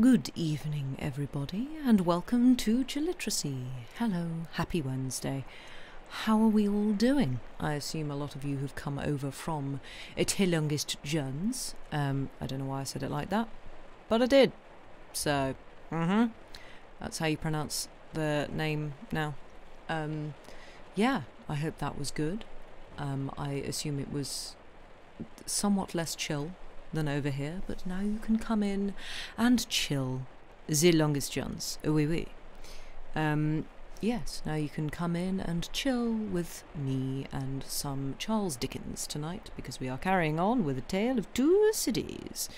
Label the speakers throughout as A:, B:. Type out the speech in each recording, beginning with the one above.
A: Good evening, everybody, and welcome to Chilliteracy. Hello, happy Wednesday. How are we all doing? I assume a lot of you have come over from Italiangist Jones. Um, I don't know why I said it like that, but I did. So, mm-hmm. That's how you pronounce the name now. Um, yeah, I hope that was good. Um, I assume it was somewhat less chill than over here, but now you can come in and chill. The longest. Oui, oui. Um, yes, now you can come in and chill with me and some Charles Dickens tonight because we are carrying on with a tale of two cities.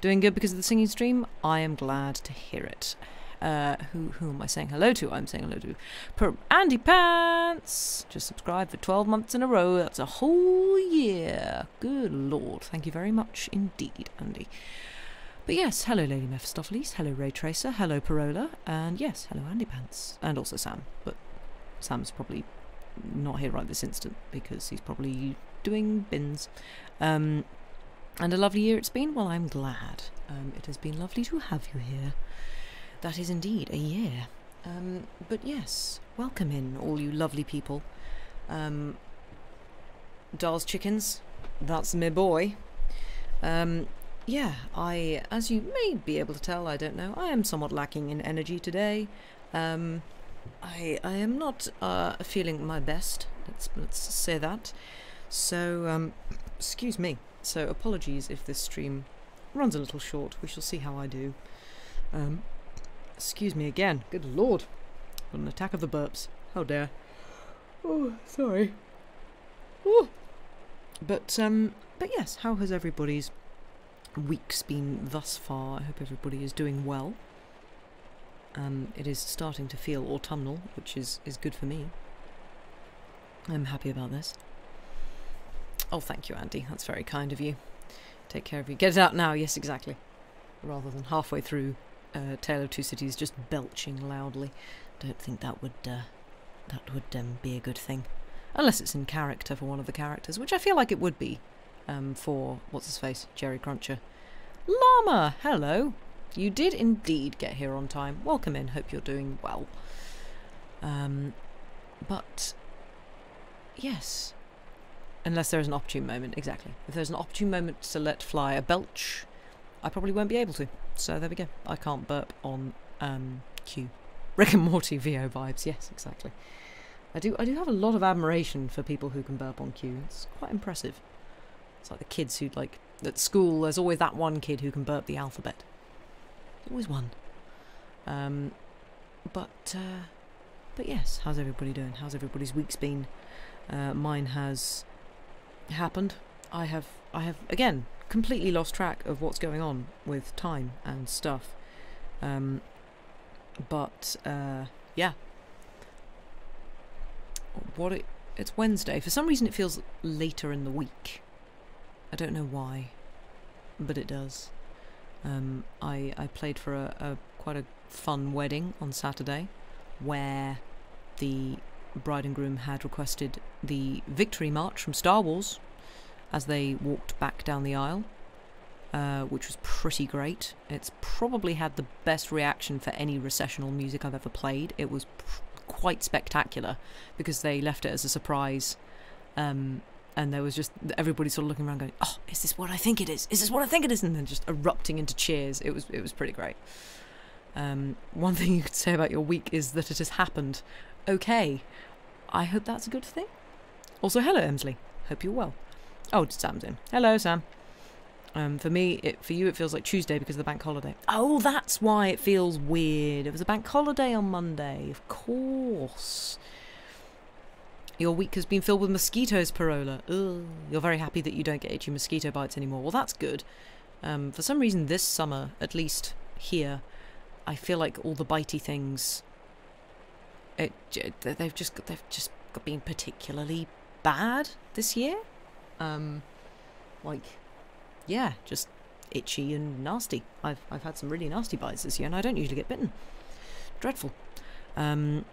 A: Doing good because of the singing stream? I am glad to hear it. Uh, who who am I saying hello to? I'm saying hello to per Andy Pants. Just subscribed for 12 months in a row. That's a whole year. Good lord. Thank you very much indeed, Andy. But yes, hello Lady Mephistopheles, hello Ray Tracer, hello Parola, and yes, hello Andy Pants, and also Sam. But Sam's probably not here right this instant because he's probably doing bins. Um, and a lovely year it's been. Well, I'm glad. Um, it has been lovely to have you here. That is indeed a year. Um, but yes, welcome in, all you lovely people. Um, Dar's Chickens, that's me boy. Um, yeah, I, as you may be able to tell, I don't know, I am somewhat lacking in energy today. Um, I, I am not uh, feeling my best, let's, let's say that. So, um, excuse me. So, apologies if this stream runs a little short. We shall see how I do. Um, Excuse me again. Good lord. Got an attack of the burps. How dare. Oh, sorry. Oh. But, um, but yes, how has everybody's weeks been thus far? I hope everybody is doing well. Um, it is starting to feel autumnal, which is, is good for me. I'm happy about this. Oh, thank you, Andy. That's very kind of you. Take care of you. Get it out now. Yes, exactly. Rather than halfway through uh, Tale of Two Cities just belching loudly. Don't think that would uh, that would um, be a good thing, unless it's in character for one of the characters, which I feel like it would be um, for what's his face, Jerry Cruncher. Llama, hello. You did indeed get here on time. Welcome in. Hope you're doing well. Um, but yes, unless there is an opportune moment, exactly. If there's an opportune moment to let fly a belch, I probably won't be able to. So there we go. I can't burp on um, Q. Rick and Morty VO vibes. Yes, exactly. I do. I do have a lot of admiration for people who can burp on Q. It's quite impressive. It's like the kids who like at school. There's always that one kid who can burp the alphabet. Always one. Um, but uh, but yes. How's everybody doing? How's everybody's week's been? Uh, mine has happened. I have. I have again completely lost track of what's going on with time and stuff. Um, but uh, yeah, what it it's Wednesday. For some reason, it feels later in the week. I don't know why, but it does. Um, I I played for a, a quite a fun wedding on Saturday, where the bride and groom had requested the victory march from Star Wars as they walked back down the aisle, uh, which was pretty great. It's probably had the best reaction for any recessional music I've ever played. It was quite spectacular because they left it as a surprise. Um, and there was just everybody sort of looking around going, "Oh, is this what I think it is? Is this what I think it is?" And then just erupting into cheers. It was it was pretty great. Um, one thing you could say about your week is that it has happened. Okay, I hope that's a good thing. Also, hello Emsley. Hope you're well. Oh, Sam's in. Hello, Sam. Um, for me, it for you, it feels like Tuesday because of the bank holiday. Oh, that's why it feels weird. It was a bank holiday on Monday, of course. Your week has been filled with mosquitoes, Parola. Ugh. You're very happy that you don't get itchy mosquito bites anymore. Well, that's good. Um, for some reason, this summer, at least here, I feel like all the bitey things. It, they've just they've just been particularly bad this year. Um, like, yeah, just itchy and nasty. I've I've had some really nasty bites this year, and I don't usually get bitten. Dreadful. Um,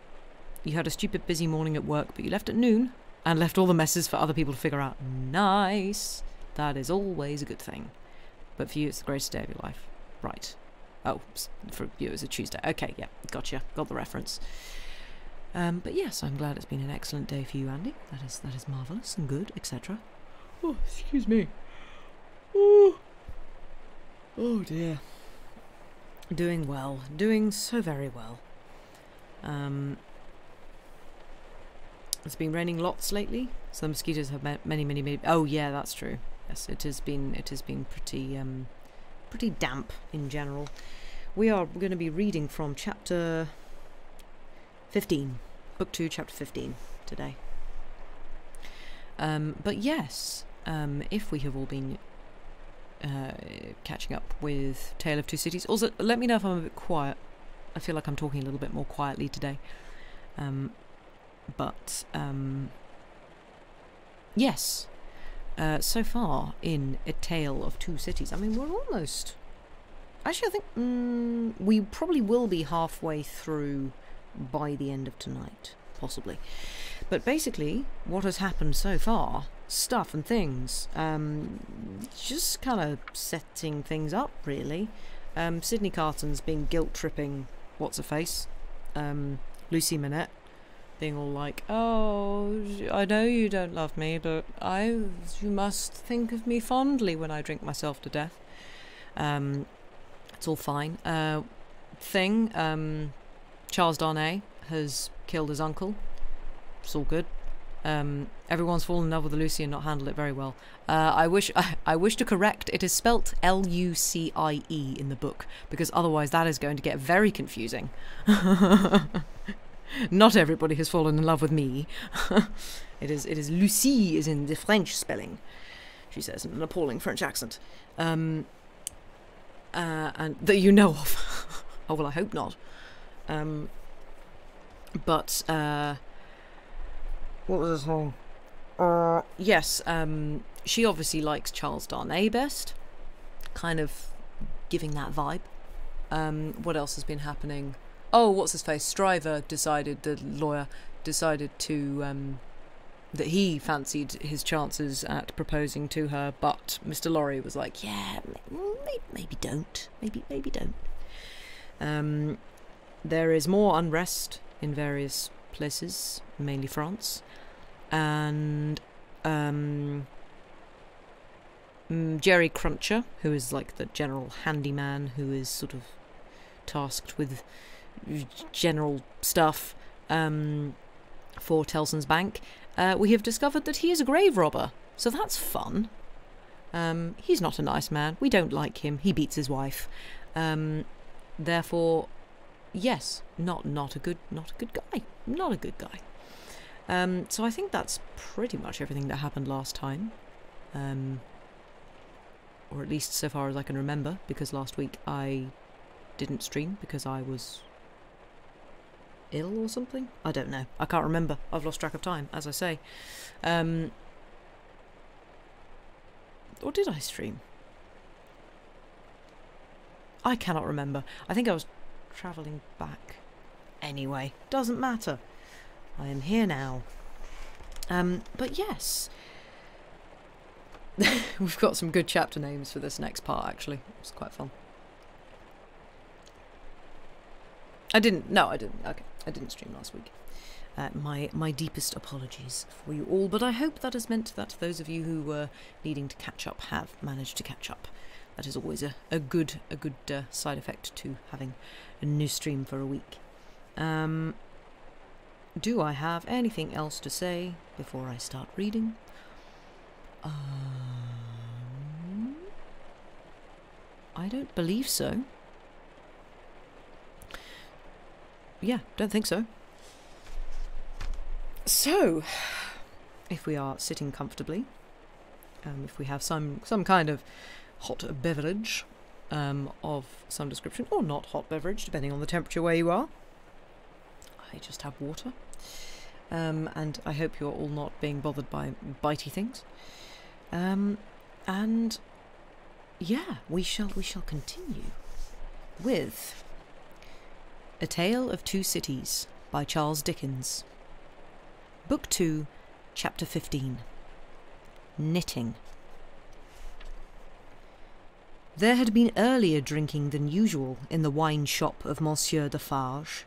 A: you had a stupid busy morning at work, but you left at noon and left all the messes for other people to figure out. Nice. That is always a good thing. But for you, it's the greatest day of your life. Right. Oh, for you it was a Tuesday. Okay, yeah, gotcha. Got the reference. Um, but yes, I'm glad it's been an excellent day for you, Andy. That is that is marvellous and good, etc. Oh, excuse me. Oh. oh dear. Doing well. Doing so very well. Um, it's been raining lots lately, so the mosquitoes have many, many, many. Oh yeah, that's true. Yes, it has been. It has been pretty, um, pretty damp in general. We are going to be reading from chapter fifteen, book two, chapter fifteen today. Um, but yes, um, if we have all been uh, catching up with Tale of Two Cities, also let me know if I'm a bit quiet. I feel like I'm talking a little bit more quietly today. Um, but um, yes, uh, so far in A Tale of Two Cities, I mean, we're almost. Actually, I think mm, we probably will be halfway through by the end of tonight, possibly. But basically, what has happened so far, stuff and things, um, just kind of setting things up, really. Um, Sydney Carton's been guilt tripping what's her face, um, Lucie Manette, being all like, "Oh, I know you don't love me, but I, you must think of me fondly when I drink myself to death." Um, it's all fine. Uh, thing, um, Charles Darnay has killed his uncle. It's all good. Um, everyone's fallen in love with Lucy and not handled it very well. Uh, I wish I, I wish to correct. It is spelt L U C I E in the book because otherwise that is going to get very confusing. not everybody has fallen in love with me. it is it is Lucie is in the French spelling. She says in an appalling French accent, um, uh, and that you know of. oh well, I hope not. Um, but. Uh, what was his name? Uh, yes, um, she obviously likes Charles Darnay best. Kind of giving that vibe. Um, what else has been happening? Oh, what's his face? Stryver decided, the lawyer decided to, um, that he fancied his chances at proposing to her, but Mr. Lorry was like, yeah, maybe, maybe don't. Maybe, maybe don't. Um, there is more unrest in various places, mainly France and um, mm, Jerry Cruncher, who is like the general handyman who is sort of tasked with general stuff um, for Tellson's Bank, uh, we have discovered that he is a grave robber. So that's fun. Um, he's not a nice man. We don't like him. He beats his wife. Um, therefore, yes, not not a good not a good guy. Not a good guy. Um, so I think that's pretty much everything that happened last time. Um, or at least so far as I can remember, because last week I didn't stream because I was ill or something. I don't know. I can't remember. I've lost track of time, as I say. Um, or did I stream? I cannot remember. I think I was travelling back. Anyway, doesn't matter. I am here now. Um, but yes, we've got some good chapter names for this next part. Actually, it's quite fun. I didn't. No, I didn't. Okay, I didn't stream last week. Uh, my my deepest apologies for you all, but I hope that has meant that those of you who were needing to catch up have managed to catch up. That is always a, a good a good uh, side effect to having a new stream for a week. Um, do I have anything else to say before I start reading? Um, I don't believe so. Yeah, don't think so. So, if we are sitting comfortably, um, if we have some some kind of hot beverage um, of some description, or not hot beverage, depending on the temperature where you are, I just have water. Um, and I hope you're all not being bothered by bitey things. Um, and yeah, we shall we shall continue with A Tale of Two Cities by Charles Dickens. Book 2, Chapter 15. Knitting. There had been earlier drinking than usual in the wine shop of Monsieur Defarge.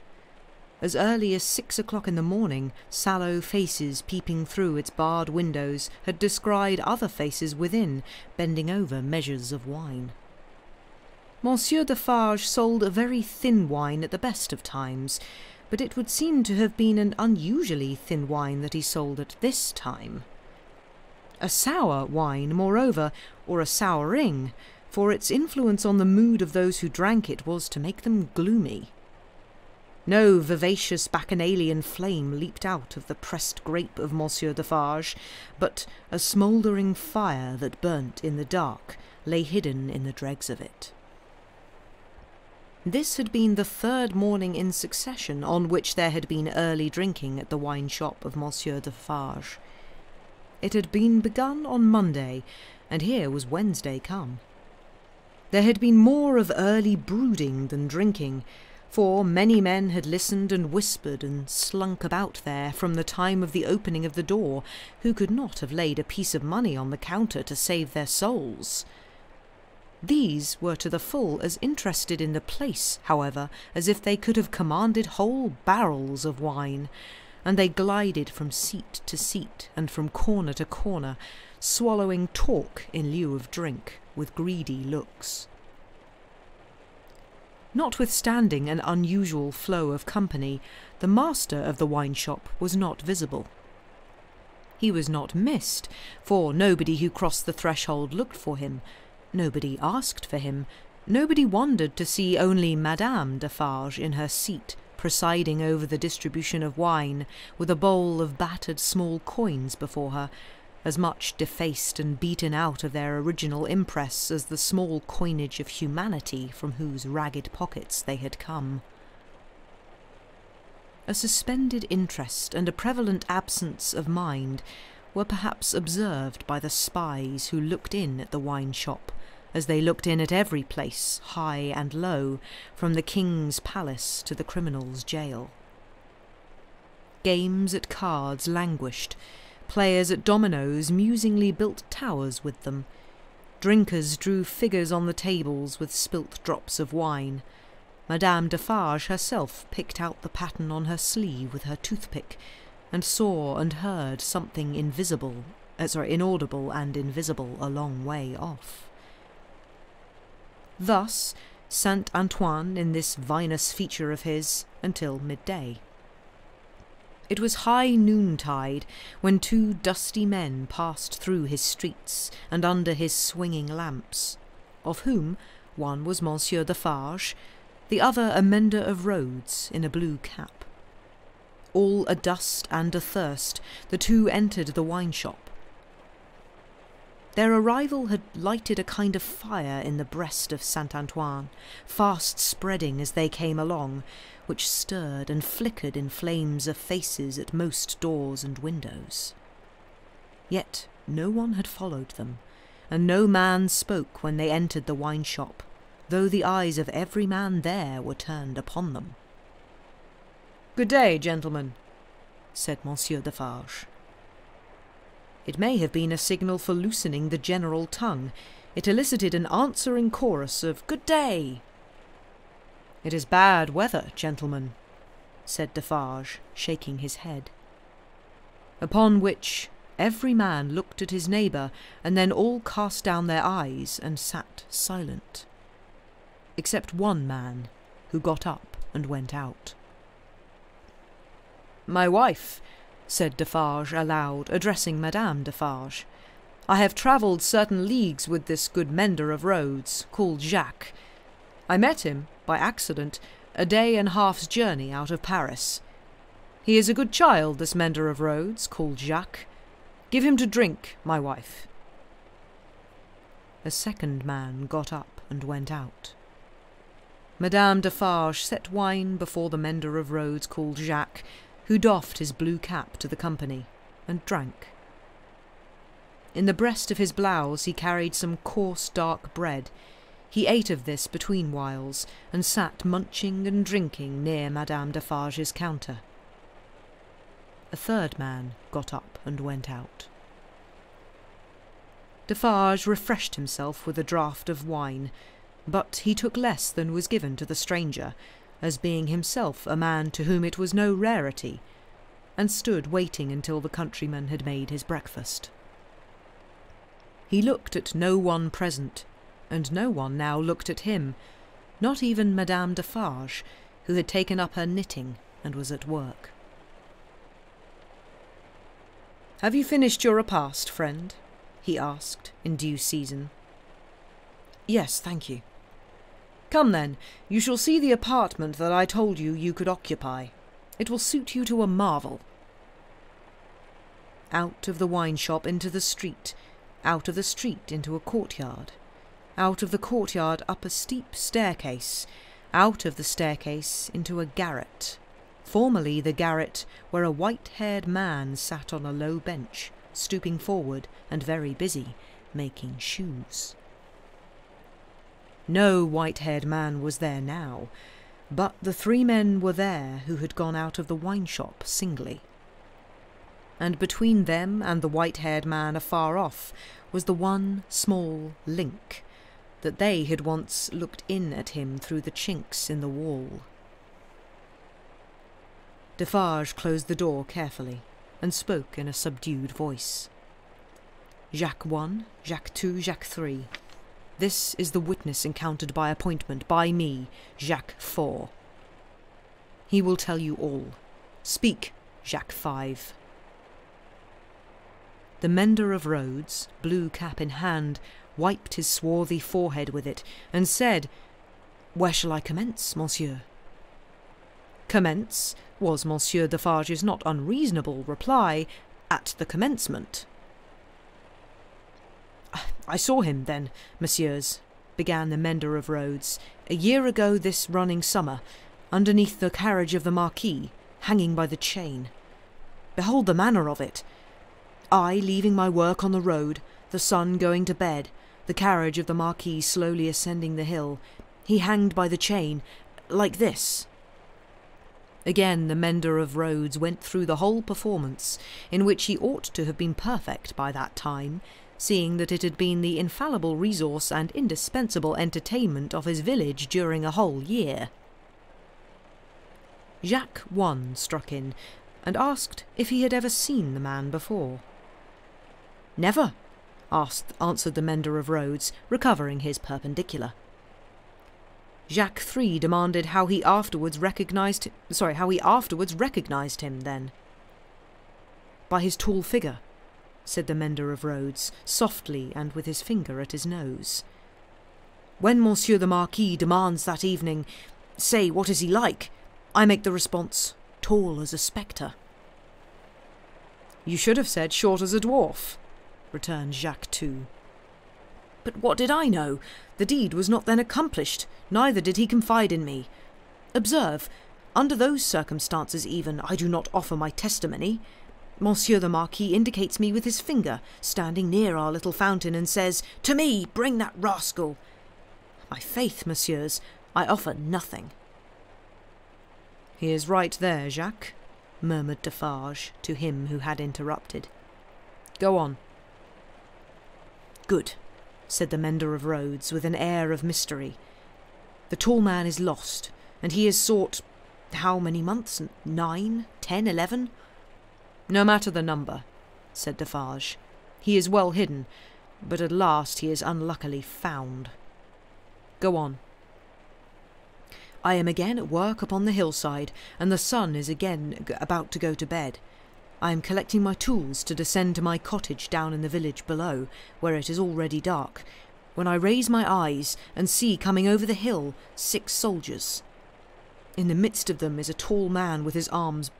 A: As early as six o'clock in the morning, sallow faces peeping through its barred windows had descried other faces within, bending over measures of wine. Monsieur Defarge sold a very thin wine at the best of times, but it would seem to have been an unusually thin wine that he sold at this time. A sour wine, moreover, or a souring, for its influence on the mood of those who drank it was to make them gloomy. No vivacious bacchanalian flame leaped out of the pressed grape of Monsieur Defarge, but a smouldering fire that burnt in the dark lay hidden in the dregs of it. This had been the third morning in succession on which there had been early drinking at the wine shop of Monsieur Defarge. It had been begun on Monday, and here was Wednesday come. There had been more of early brooding than drinking, for many men had listened and whispered and slunk about there from the time of the opening of the door, who could not have laid a piece of money on the counter to save their souls. These were to the full as interested in the place, however, as if they could have commanded whole barrels of wine, and they glided from seat to seat and from corner to corner, swallowing talk in lieu of drink, with greedy looks. Notwithstanding an unusual flow of company, the master of the wine shop was not visible. He was not missed, for nobody who crossed the threshold looked for him, nobody asked for him, nobody wondered to see only Madame Defarge in her seat, presiding over the distribution of wine, with a bowl of battered small coins before her, as much defaced and beaten out of their original impress as the small coinage of humanity from whose ragged pockets they had come. A suspended interest and a prevalent absence of mind were perhaps observed by the spies who looked in at the wine shop, as they looked in at every place, high and low, from the king's palace to the criminal's jail. Games at cards languished, Players at dominoes musingly built towers with them. Drinkers drew figures on the tables with spilt drops of wine. Madame Defarge herself picked out the pattern on her sleeve with her toothpick, and saw and heard something invisible, uh, sorry, inaudible and invisible a long way off. Thus, Saint Antoine in this vinous feature of his until midday. It was high noontide when two dusty men passed through his streets and under his swinging lamps, of whom one was Monsieur Defarge, the other a mender of roads in a blue cap. All adust and athirst, the two entered the wine shop. Their arrival had lighted a kind of fire in the breast of Saint Antoine, fast spreading as they came along, which stirred and flickered in flames of faces at most doors and windows. Yet no one had followed them, and no man spoke when they entered the wine shop, though the eyes of every man there were turned upon them. Good day, gentlemen, said Monsieur Defarge. It may have been a signal for loosening the general tongue. It elicited an answering chorus of Good day, it is bad weather, gentlemen, said Defarge, shaking his head. Upon which every man looked at his neighbour, and then all cast down their eyes and sat silent, except one man, who got up and went out. My wife, said Defarge aloud, addressing Madame Defarge, I have travelled certain leagues with this good mender of roads, called Jacques. I met him, by accident, a day and half's journey out of Paris. He is a good child, this mender of roads, called Jacques. Give him to drink, my wife. A second man got up and went out. Madame Defarge set wine before the mender of roads called Jacques, who doffed his blue cap to the company, and drank. In the breast of his blouse he carried some coarse dark bread, he ate of this between whiles, and sat munching and drinking near Madame Defarge's counter. A third man got up and went out. Defarge refreshed himself with a draught of wine, but he took less than was given to the stranger, as being himself a man to whom it was no rarity, and stood waiting until the countryman had made his breakfast. He looked at no one present, and no one now looked at him, not even Madame Defarge, who had taken up her knitting and was at work. Have you finished your repast, friend? he asked, in due season. Yes, thank you. Come then, you shall see the apartment that I told you you could occupy. It will suit you to a marvel. Out of the wine shop into the street, out of the street into a courtyard, out of the courtyard up a steep staircase, out of the staircase into a garret, formerly the garret where a white haired man sat on a low bench, stooping forward and very busy, making shoes. No white haired man was there now, but the three men were there who had gone out of the wine shop singly. And between them and the white haired man afar off was the one small link that they had once looked in at him through the chinks in the wall. Defarge closed the door carefully and spoke in a subdued voice. Jacques 1, Jacques 2, Jacques 3. This is the witness encountered by appointment by me, Jacques 4. He will tell you all. Speak, Jacques 5. The mender of roads, blue cap in hand, wiped his swarthy forehead with it, and said, Where shall I commence, monsieur? Commence, was Monsieur Defarge's not unreasonable reply, at the commencement. I saw him then, messieurs, began the mender of roads, a year ago this running summer, underneath the carriage of the Marquis, hanging by the chain. Behold the manner of it. I leaving my work on the road, the sun going to bed, the carriage of the Marquis slowly ascending the hill, he hanged by the chain, like this. Again the mender of roads went through the whole performance, in which he ought to have been perfect by that time, seeing that it had been the infallible resource and indispensable entertainment of his village during a whole year. Jacques one struck in, and asked if he had ever seen the man before. Never, asked, answered the mender of roads, recovering his perpendicular. Jacques Three demanded how he afterwards recognized sorry, how he afterwards recognized him then. By his tall figure, said the mender of roads, softly and with his finger at his nose. When Monsieur the Marquis demands that evening, say what is he like, I make the response, tall as a spectre. You should have said short as a dwarf, returned Jacques Two. But what did I know? The deed was not then accomplished, neither did he confide in me. Observe, under those circumstances even, I do not offer my testimony. Monsieur the Marquis indicates me with his finger, standing near our little fountain, and says, To me, bring that rascal. My faith, messieurs, I offer nothing. He is right there, Jacques, murmured Defarge to him who had interrupted. Go on. Good said the mender of roads with an air of mystery. The tall man is lost, and he has sought how many months? Nine? Ten? No matter the number, said Defarge. He is well hidden, but at last he is unluckily found. Go on. I am again at work upon the hillside, and the sun is again about to go to bed. I am collecting my tools to descend to my cottage down in the village below, where it is already dark, when I raise my eyes and see coming over the hill six soldiers. In the midst of them is a tall man with his arms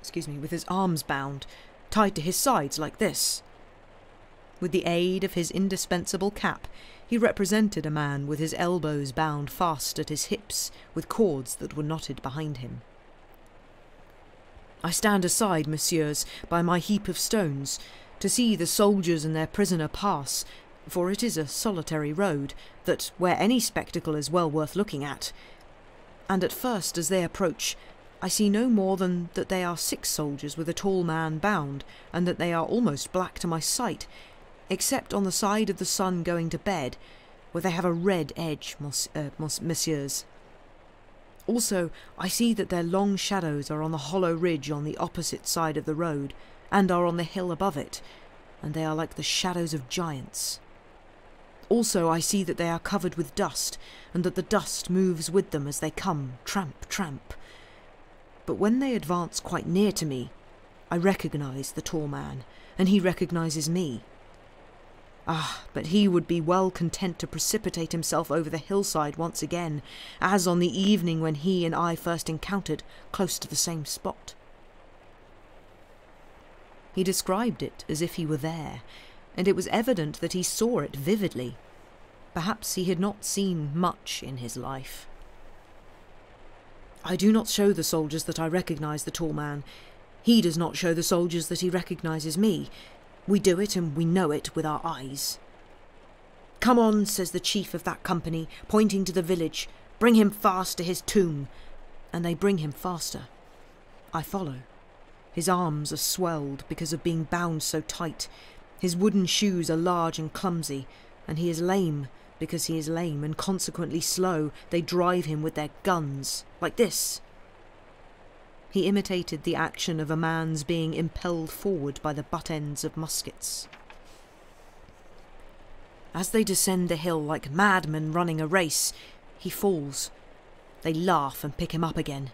A: excuse me, with his arms bound, tied to his sides like this. With the aid of his indispensable cap, he represented a man with his elbows bound fast at his hips with cords that were knotted behind him. I stand aside, messieurs, by my heap of stones, to see the soldiers and their prisoner pass, for it is a solitary road, that where any spectacle is well worth looking at. And at first, as they approach, I see no more than that they are six soldiers with a tall man bound, and that they are almost black to my sight. except on the side of the sun going to bed, where they have a red edge, uh, messieurs. Also, I see that their long shadows are on the hollow ridge on the opposite side of the road, and are on the hill above it, and they are like the shadows of giants. Also, I see that they are covered with dust, and that the dust moves with them as they come, tramp, tramp. But when they advance quite near to me, I recognize the tall man, and he recognizes me. Ah, but he would be well content to precipitate himself over the hillside once again, as on the evening when he and I first encountered, close to the same spot. He described it as if he were there, and it was evident that he saw it vividly. Perhaps he had not seen much in his life. I do not show the soldiers that I recognize the tall man. He does not show the soldiers that he recognizes me. We do it and we know it with our eyes. Come on, says the chief of that company, pointing to the village. Bring him fast to his tomb. And they bring him faster. I follow. His arms are swelled because of being bound so tight. His wooden shoes are large and clumsy, and he is lame because he is lame and consequently slow. They drive him with their guns, like this. He imitated the action of a man's being impelled forward by the butt ends of muskets. As they descend the hill like madmen running a race, he falls. They laugh and pick him up again.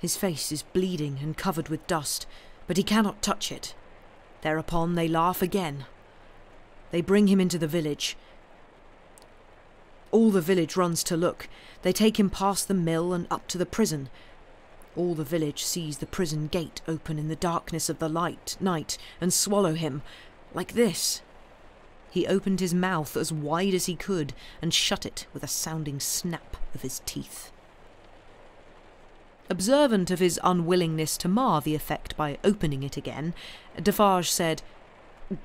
A: His face is bleeding and covered with dust, but he cannot touch it. Thereupon they laugh again. They bring him into the village. All the village runs to look. They take him past the mill and up to the prison. All the village sees the prison gate open in the darkness of the light night and swallow him, like this. He opened his mouth as wide as he could and shut it with a sounding snap of his teeth. Observant of his unwillingness to mar the effect by opening it again, Defarge said,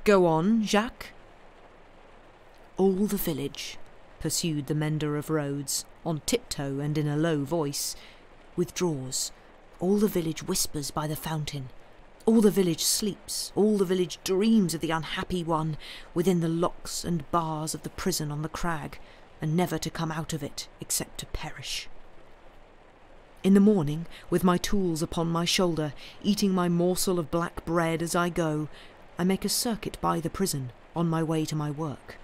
A: Go on, Jacques. All the village, pursued the mender of roads, on tiptoe and in a low voice, withdraws. All the village whispers by the fountain. All the village sleeps, all the village dreams of the unhappy one within the locks and bars of the prison on the crag, and never to come out of it except to perish. In the morning, with my tools upon my shoulder, eating my morsel of black bread as I go, I make a circuit by the prison, on my way to my work.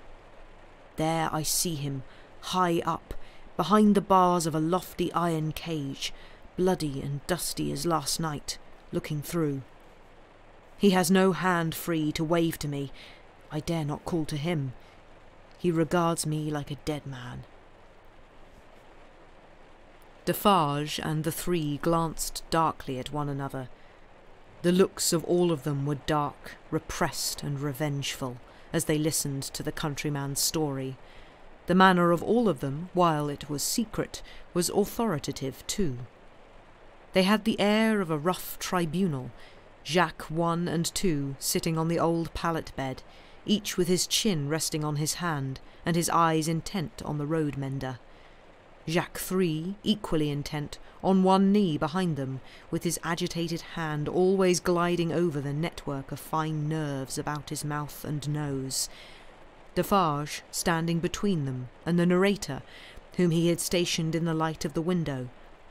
A: There I see him, high up, behind the bars of a lofty iron cage, bloody and dusty as last night, looking through. He has no hand free to wave to me. I dare not call to him. He regards me like a dead man. Defarge and the three glanced darkly at one another. The looks of all of them were dark, repressed, and revengeful as they listened to the countryman's story. The manner of all of them, while it was secret, was authoritative too. They had the air of a rough tribunal, Jacques one and two sitting on the old pallet bed, each with his chin resting on his hand and his eyes intent on the road mender. Jacques Three, equally intent, on one knee behind them, with his agitated hand always gliding over the network of fine nerves about his mouth and nose. Defarge standing between them, and the narrator, whom he had stationed in the light of the window,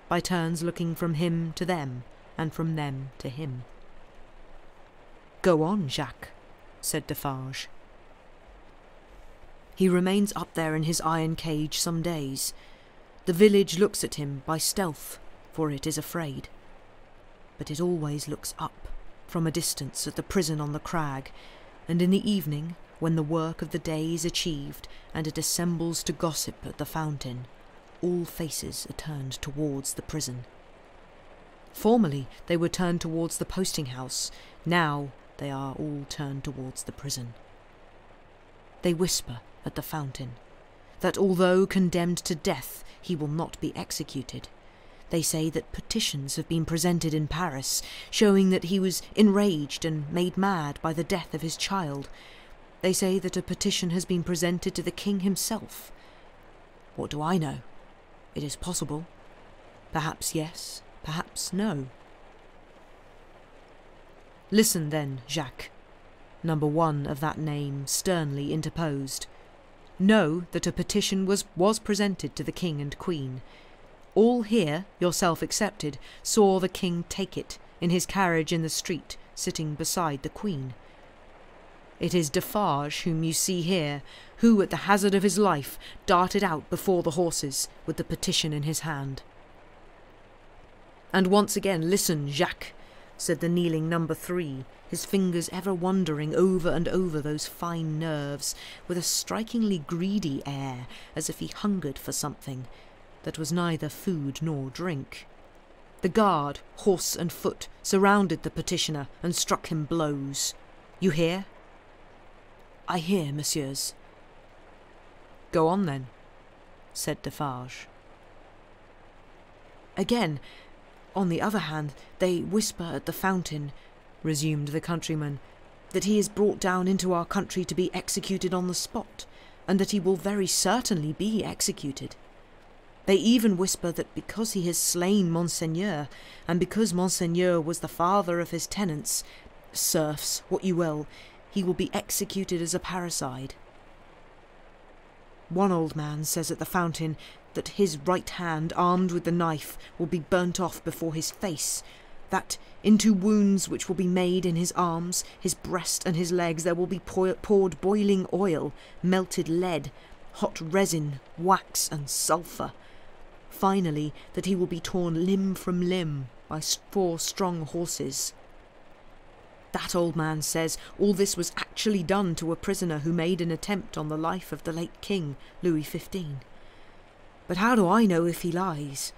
A: by turns looking from him to them, and from them to him. Go on, Jacques, said Defarge. He remains up there in his iron cage some days, the village looks at him by stealth, for it is afraid. But it always looks up, from a distance, at the prison on the crag, and in the evening, when the work of the day is achieved, and it assembles to gossip at the fountain, all faces are turned towards the prison. Formerly they were turned towards the posting house, now they are all turned towards the prison. They whisper at the fountain that although condemned to death, he will not be executed. They say that petitions have been presented in Paris, showing that he was enraged and made mad by the death of his child. They say that a petition has been presented to the king himself. What do I know? It is possible. Perhaps yes, perhaps no. Listen then, Jacques. number one of that name sternly interposed. Know that a petition was, was presented to the king and queen. All here, yourself excepted, saw the king take it, in his carriage in the street, sitting beside the queen. It is Defarge whom you see here, who, at the hazard of his life, darted out before the horses, with the petition in his hand. And once again, listen, Jacques, said the kneeling number three, his fingers ever wandering over and over those fine nerves, with a strikingly greedy air, as if he hungered for something that was neither food nor drink. The guard, horse and foot, surrounded the petitioner and struck him blows. You hear?
B: I hear, messieurs.
A: Go on then, said Defarge.
B: Again, on the other hand, they whisper at the fountain, resumed the countryman, that he is brought down into our country to be executed on the spot, and that he will very certainly be executed. They even whisper that because he has slain Monseigneur, and because Monseigneur was the father of his tenants, serfs, what you will, he will be executed as a parricide. One old man says at the fountain that his right hand, armed with the knife, will be burnt off before his face, that into wounds which will be made in his arms, his breast, and his legs there will be poured boiling oil, melted lead, hot resin, wax, and sulphur. Finally, that he will be torn limb from limb by four strong horses. Old man says all this was actually done to a prisoner who made an attempt on the life of the late king, Louis XV. But how do I know if he lies?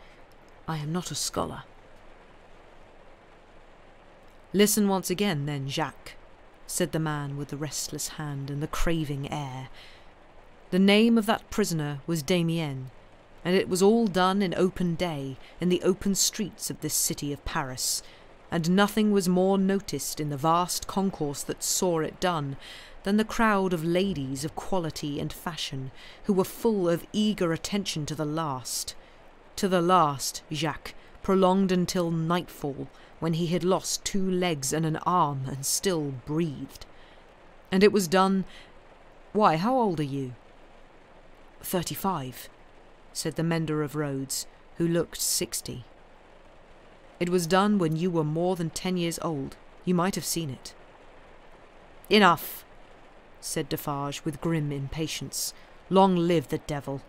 B: I am not a scholar.
A: Listen once again, then, Jacques, said the man with the restless hand and the craving air. The name of that prisoner was Damien, and it was all done in open day, in the open streets of this city of Paris, and nothing was more noticed in the vast concourse that saw it done than the crowd of ladies of quality and fashion who were full of eager attention to the last. To the last, Jacques, prolonged until nightfall, when he had lost two legs and an arm and still breathed. And it was done. Why, how old are you?
B: Thirty five,
A: said the mender of roads, who looked sixty. It was done when you were more than ten years old. You might have seen it. Enough, said Defarge with grim impatience. Long live the devil.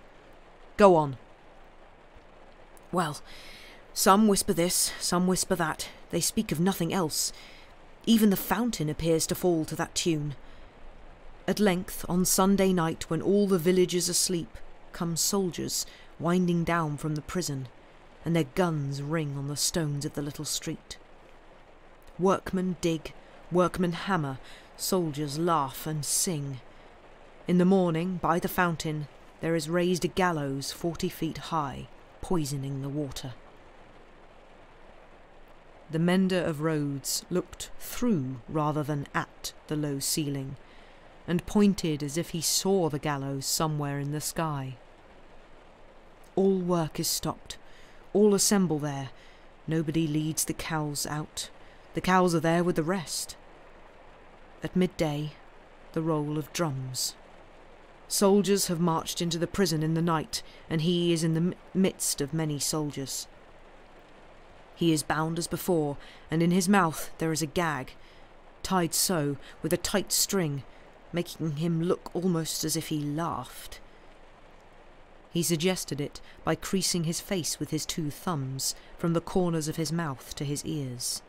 A: Go on.
B: Well, some whisper this, some whisper that. They speak of nothing else. Even the fountain appears to fall to that tune. At length, on Sunday night, when all the village is asleep, come soldiers winding down from the prison, and their guns ring on the stones of the little street. Workmen dig, workmen hammer, Soldiers laugh and sing. In the morning, by the fountain, there is raised a gallows forty feet high, poisoning the water. The mender of roads looked through rather than at the low ceiling, and pointed as if he saw the gallows somewhere in the sky. All work is stopped. All assemble there. Nobody leads the cows out. The cows are there with the rest. At midday, the roll of drums. Soldiers have marched into the prison in the night, and he is in the midst of many soldiers. He is bound as before, and in his mouth there is a gag, tied so, with a tight string, making him look almost as if he laughed. He suggested it by creasing his face with his two thumbs, from the corners of his mouth to his ears.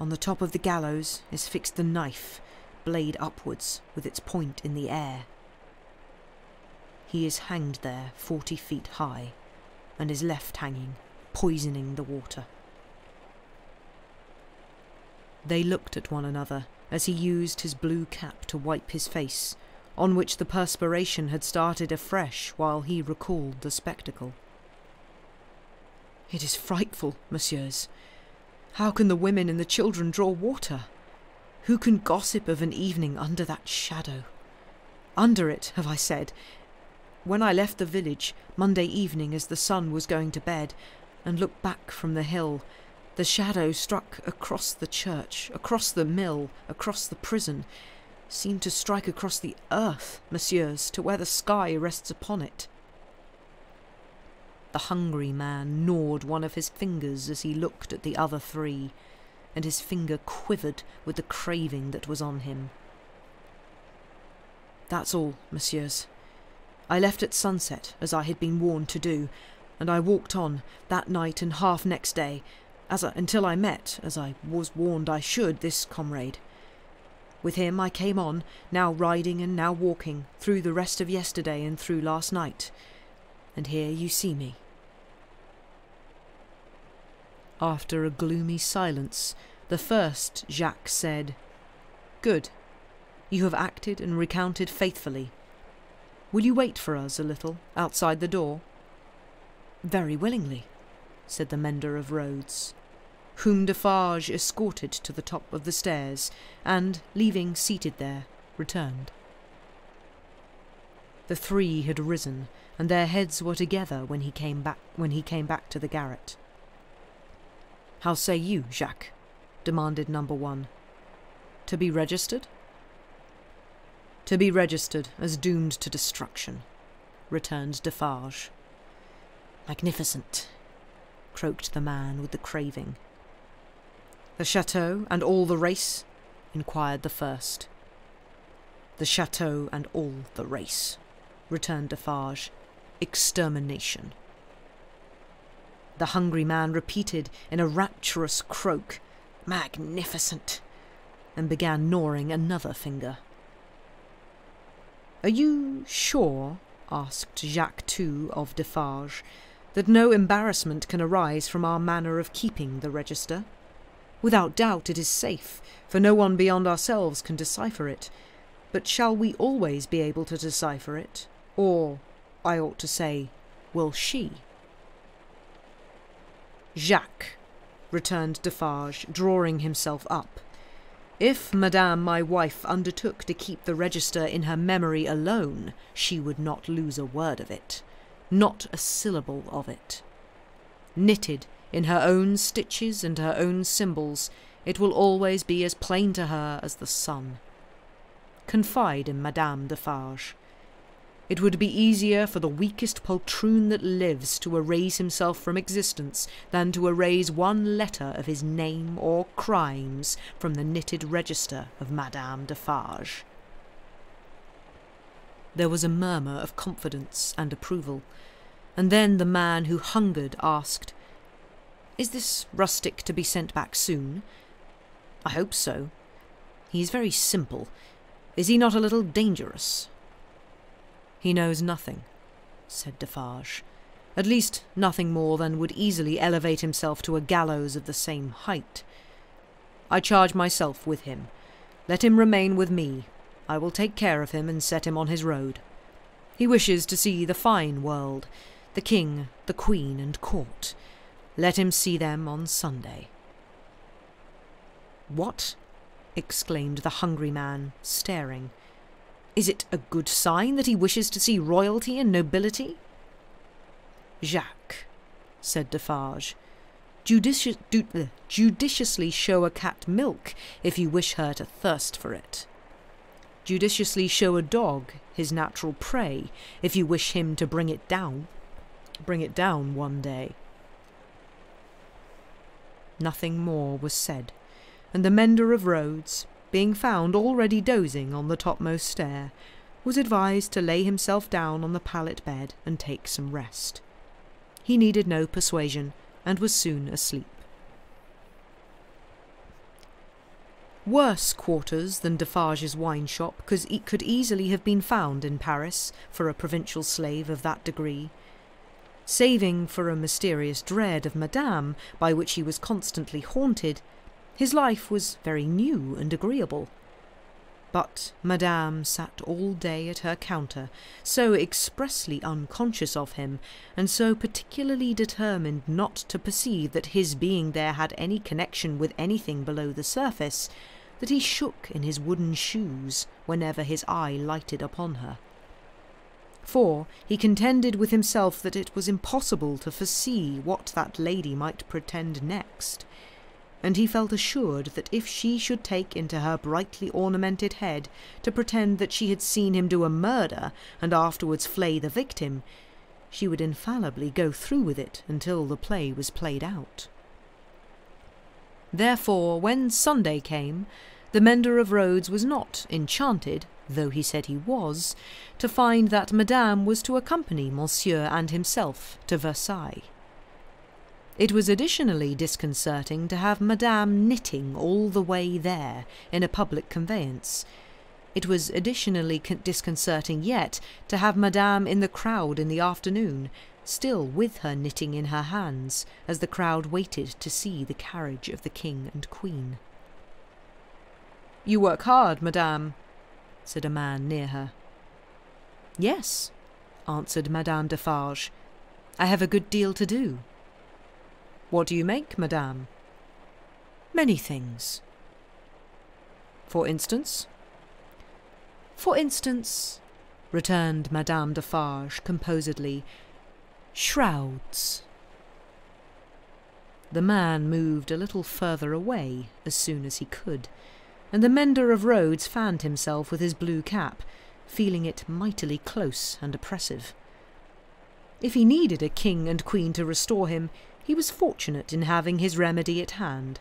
B: On the top of the gallows is fixed the knife, blade upwards, with its point in the air. He is hanged there forty feet high, and is left hanging, poisoning the water. They looked at one another as he used his blue cap to wipe his face, on which the perspiration had started afresh while he recalled the spectacle. It is frightful, messieurs, how can the women and the children draw water? Who can gossip of an evening under that shadow? Under it, have I said. When I left the village, Monday evening as the sun was going to bed, and looked back from the hill, The shadow struck across the church, across the mill, across the prison, seemed to strike across the earth, messieurs, to where the sky rests upon it. The hungry man gnawed one of his fingers as he looked at the other three, and his finger quivered with the craving that was on him. That's all, messieurs. I left at sunset, as I had been warned to do, and I walked on, that night and half next day, as until I met, as I was warned I should, this comrade. With him I came on, now riding and now walking, through the rest of yesterday and through last night. And here you see me. After a gloomy silence, the first Jacques said, Good. You have acted and recounted faithfully. Will you wait for us a little outside the door? Very willingly, said the mender of roads, whom Defarge escorted to the top of the stairs, and, leaving seated there, returned. The three had risen, and their heads were together when he came back when he came back to the garret. How say you, Jacques? demanded number one. To be registered? To be registered as doomed to destruction, returned Defarge. Magnificent, croaked the man with the craving. The chateau and all the race? inquired the first. The chateau and all the race, returned Defarge. Extermination. The hungry man repeated in a rapturous croak, Magnificent, and began gnawing another finger. Are you sure, asked Jacques Two of Defarge, that no embarrassment can arise from our manner of keeping the register? Without doubt it is safe, for no one beyond ourselves can decipher it. But shall we always be able to decipher it? Or, I ought to say, will she? Jacques, returned Defarge, drawing himself up. If Madame my wife undertook to keep the register in her memory alone, she would not lose a word of it, not a syllable of it. Knitted in her own stitches and her own symbols, it will always be as plain to her as the sun. Confide in Madame Defarge. It would be easier for the weakest poltroon that lives to erase himself from existence than to erase one letter of his name or crimes from the knitted register of Madame Defarge. There was a murmur of confidence and approval, and then the man who hungered asked, Is this rustic to be sent back soon? I hope so. He is very simple. Is he not a little dangerous? He knows nothing, said Defarge. At least nothing more than would easily elevate himself to a gallows of the same height. I charge myself with him. Let him remain with me. I will take care of him and set him on his road. He wishes to see the fine world, the king, the queen, and court. Let him see them on Sunday. What? exclaimed the hungry man, staring. Is it a good sign that he wishes to see royalty and nobility? Jacques, said Defarge, Judici- du- uh, judiciously show a cat milk if you wish her to thirst for it. Judiciously show a dog his natural prey if you wish him to bring it down. Bring it down one day. Nothing more was said, and the mender of roads, being found already dozing on the topmost stair, was advised to lay himself down on the pallet bed and take some rest. He needed no persuasion, and was soon asleep. Worse quarters than Defarge's wine shop could easily have been found in Paris for a provincial slave of that degree. Saving for a mysterious dread of Madame, by which he was constantly haunted, his life was very new and agreeable. But Madame sat all day at her counter, so expressly unconscious of him, and so particularly determined not to perceive that his being there had any connection with anything below the surface, that he shook in his wooden shoes whenever his eye lighted upon her. For he contended with himself that it was impossible to foresee what that lady might pretend next, and he felt assured that if she should take into her brightly ornamented head to pretend that she had seen him do a murder and afterwards flay the victim, she would infallibly go through with it until the play was played out. Therefore, when Sunday came, the mender of roads was not enchanted, though he said he was, to find that Madame was to accompany Monsieur and himself to Versailles. It was additionally disconcerting to have Madame knitting all the way there in a public conveyance. It was additionally disconcerting yet to have Madame in the crowd in the afternoon, still with her knitting in her hands, as the crowd waited to see the carriage of the King and Queen. You work hard, Madame, said a man near her. Yes, answered Madame Defarge. I have a good deal to do. What do you make, Madame? Many things. For instance? For instance, returned Madame Defarge composedly, shrouds. The man moved a little further away as soon as he could, and the mender of roads fanned himself with his blue cap, feeling it mightily close and oppressive. If he needed a king and queen to restore him, he was fortunate in having his remedy at hand,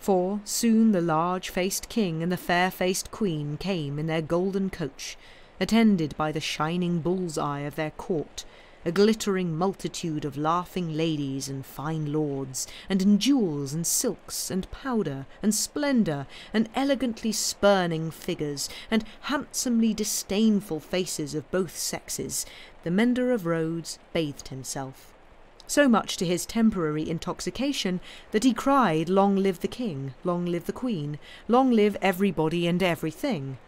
B: for soon the large-faced king and the fair-faced queen came in their golden coach, attended by the shining bull's-eye of their court, a glittering multitude of laughing ladies and fine lords, and in jewels and silks and powder and splendour, and elegantly spurning figures, and handsomely disdainful faces of both sexes, the mender of roads bathed himself so much to his temporary intoxication that he cried, Long live the king, long live the queen, long live everybody and everything,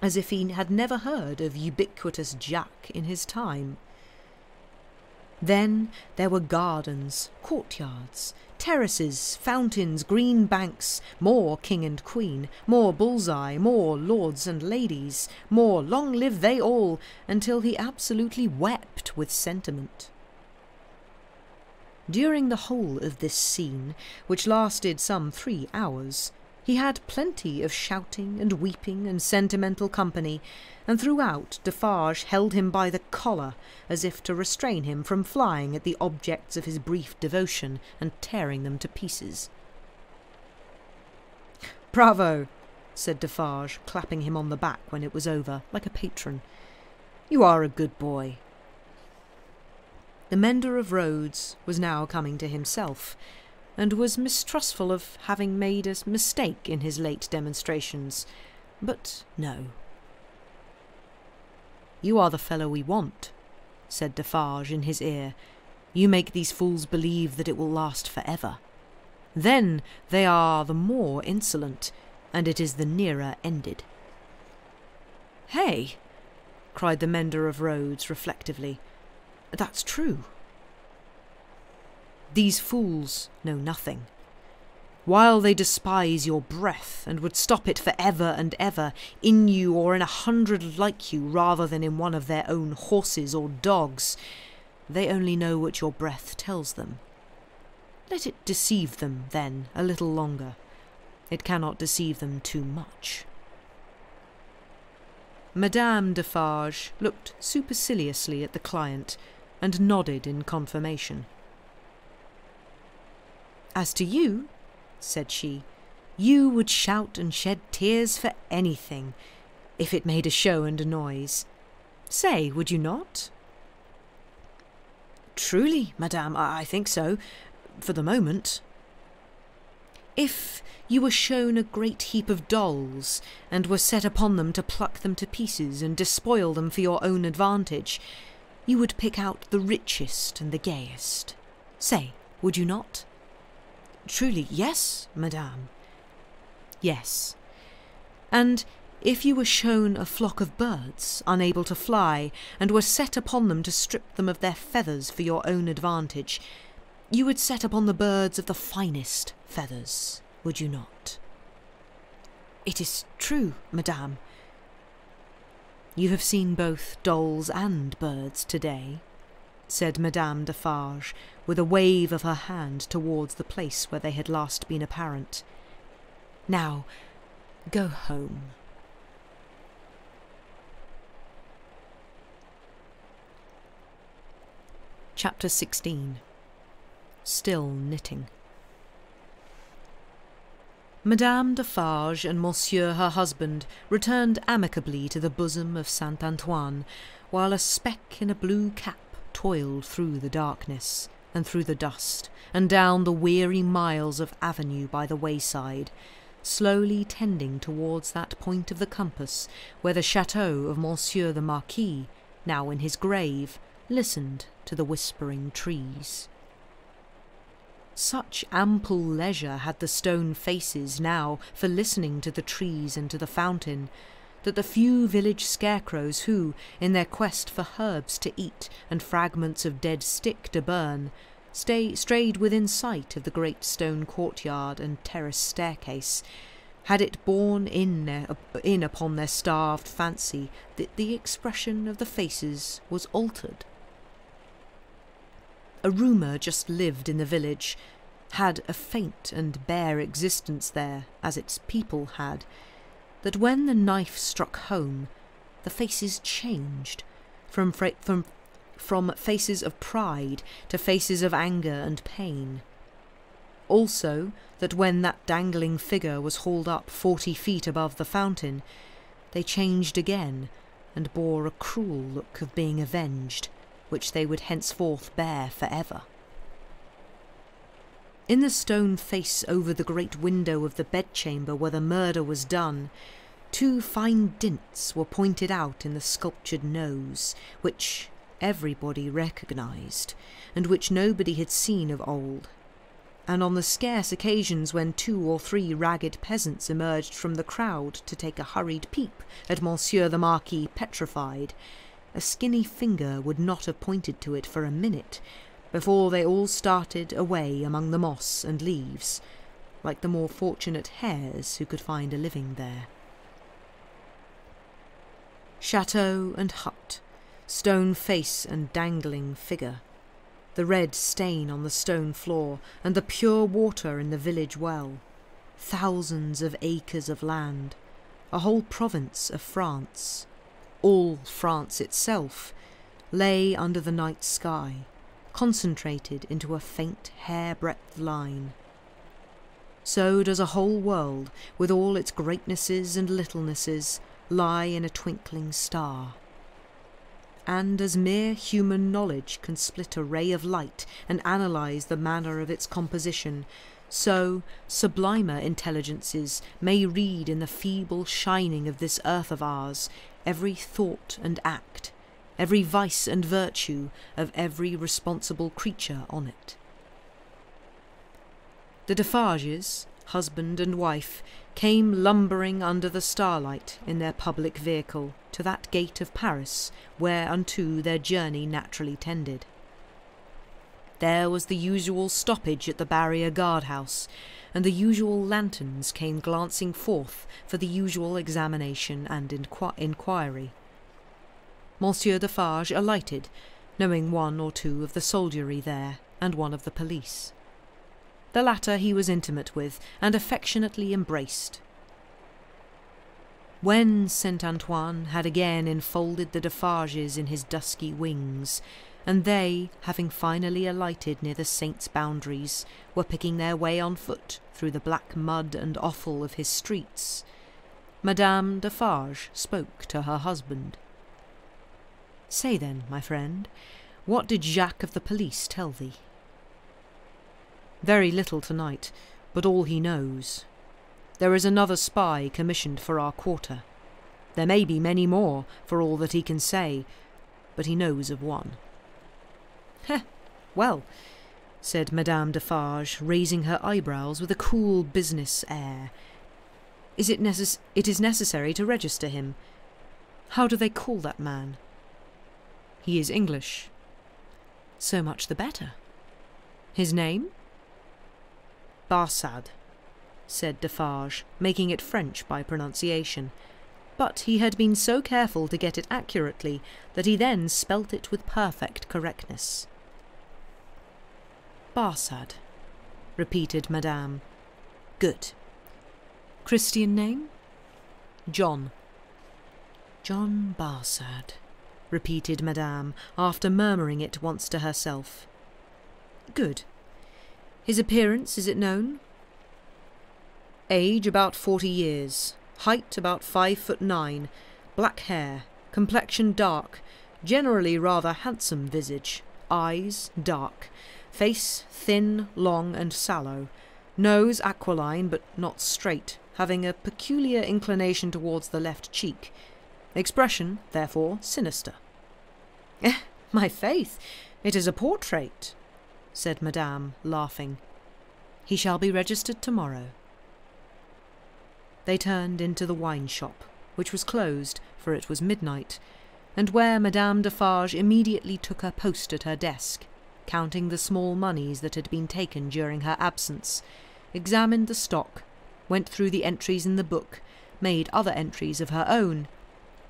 B: as if he had never heard of ubiquitous Jack in his time. Then there were gardens, courtyards, terraces, fountains, green banks, more king and queen, more bullseye, more lords and ladies, more long live they all, until he absolutely wept with sentiment. During the whole of this scene, which lasted some three hours, he had plenty of shouting and weeping and sentimental company, and throughout Defarge held him by the collar, as if to restrain him from flying at the objects of his brief devotion and tearing them to pieces. Bravo! said Defarge, clapping him on the back when it was over, like a patron. You are a good boy. The mender of roads was now coming to himself, and was mistrustful of having made a mistake in his late demonstrations. But no. You are the fellow we want, said Defarge in his ear. You make these fools believe that it will last forever. Then they are the more insolent, and it is the nearer ended. Hey! cried the mender of roads reflectively. That's true. These fools know nothing. While they despise your breath and would stop it for ever and ever, in you or in a hundred like you rather than in one of their own horses or dogs, they only know what your breath tells them. Let it deceive them, then, a little longer. It cannot deceive them too much. Madame Defarge looked superciliously at the client, and nodded in confirmation. As to you, said she, you would shout and shed tears for anything, if it made a show and a noise. Say, would you not? Truly, madame, I think so, for the moment. If you were shown a great heap of dolls, and were set upon them to pluck them to pieces and despoil them for your own advantage, you would pick out the richest and the gayest. Say, would you not? Truly, yes, madame. Yes. And if you were shown a flock of birds, unable to fly, and were set upon them to strip them of their feathers for your own advantage, you would set upon the birds of the finest feathers, would you not? It is true, madame. You have seen both dolls and birds today, said Madame Defarge, with a wave of her hand towards the place where they had last been apparent. Now, go home. Chapter 16 Still Knitting Madame Defarge and Monsieur her husband returned amicably to the bosom of Saint Antoine, while a speck in a blue cap toiled through the darkness, and through the dust, and down the weary miles of avenue by the wayside, slowly tending towards that point of the compass where the chateau of Monsieur the Marquis, now in his grave, listened to the whispering trees. Such ample leisure had the stone faces now for listening to the trees and to the fountain, that the few village scarecrows who, in their quest for herbs to eat and fragments of dead stick to burn, stay, strayed within sight of the great stone courtyard and terrace staircase, had it borne in, in upon their starved fancy that the expression of the faces was altered. A rumour just lived in the village, had a faint and bare existence there, as its people had, that when the knife struck home, the faces changed from, from, from faces of pride to faces of anger and pain. Also, that when that dangling figure was hauled up forty feet above the fountain, they changed again and bore a cruel look of being avenged which they would henceforth bear for ever. In the stone face over the great window of the bedchamber where the murder was done, two fine dints were pointed out in the sculptured nose, which everybody recognised, and which nobody had seen of old. And on the scarce occasions when two or three ragged peasants emerged from the crowd to take a hurried peep at Monsieur the Marquis petrified, a skinny finger would not have pointed to it for a minute before they all started away among the moss and leaves, like the more fortunate hares who could find a living there. Chateau and hut, stone face and dangling figure, the red stain on the stone floor, and the pure water in the village well, thousands of acres of land, a whole province of France, all France itself, lay under the night sky, concentrated into a faint hair-breadth line. So does a whole world, with all its greatnesses and littlenesses, lie in a twinkling star. And as mere human knowledge can split a ray of light and analyse the manner of its composition, so sublimer intelligences may read in the feeble shining of this earth of ours every thought and act, every vice and virtue of every responsible creature on it. The Defarges, husband and wife, came lumbering under the starlight in their public vehicle to that gate of Paris whereunto their journey naturally tended. There was the usual stoppage at the barrier guardhouse, and the usual lanterns came glancing forth for the usual examination and inqu inquiry. Monsieur Defarge alighted, knowing one or two of the soldiery there, and one of the police. The latter he was intimate with, and affectionately embraced. When Saint Antoine had again enfolded the Defarges in his dusky wings, and they, having finally alighted near the saint's boundaries, were picking their way on foot through the black mud and offal of his streets. Madame Defarge spoke to her husband. Say then, my friend, what did Jacques of the police tell thee? Very little tonight, but all he knows. There is another spy commissioned for our quarter. There may be many more, for all that he can say, but he knows of one. Heh, well, said Madame Defarge, raising her eyebrows with a cool business air. Is it necess- it is necessary to register him. How do they call that man? He is English. So much the better. His name? Barsad, said Defarge, making it French by pronunciation. but he had been so careful to get it accurately that he then spelt it with perfect correctness. Barsad, repeated Madame. Good. Christian name? John. John Barsad, repeated Madame, after murmuring it once to herself. Good. His appearance, is it known? Age about forty years, height about five foot nine, black hair, complexion dark, generally rather handsome visage, eyes dark, face thin, long, and sallow, nose aquiline but not straight, having a peculiar inclination towards the left cheek, expression, therefore, sinister. Eh, my faith, it is a portrait, said Madame, laughing. He shall be registered tomorrow. They turned into the wine shop, which was closed, for it was midnight, and where Madame Defarge immediately took her post at her desk, counting the small moneys that had been taken during her absence, examined the stock, went through the entries in the book, made other entries of her own,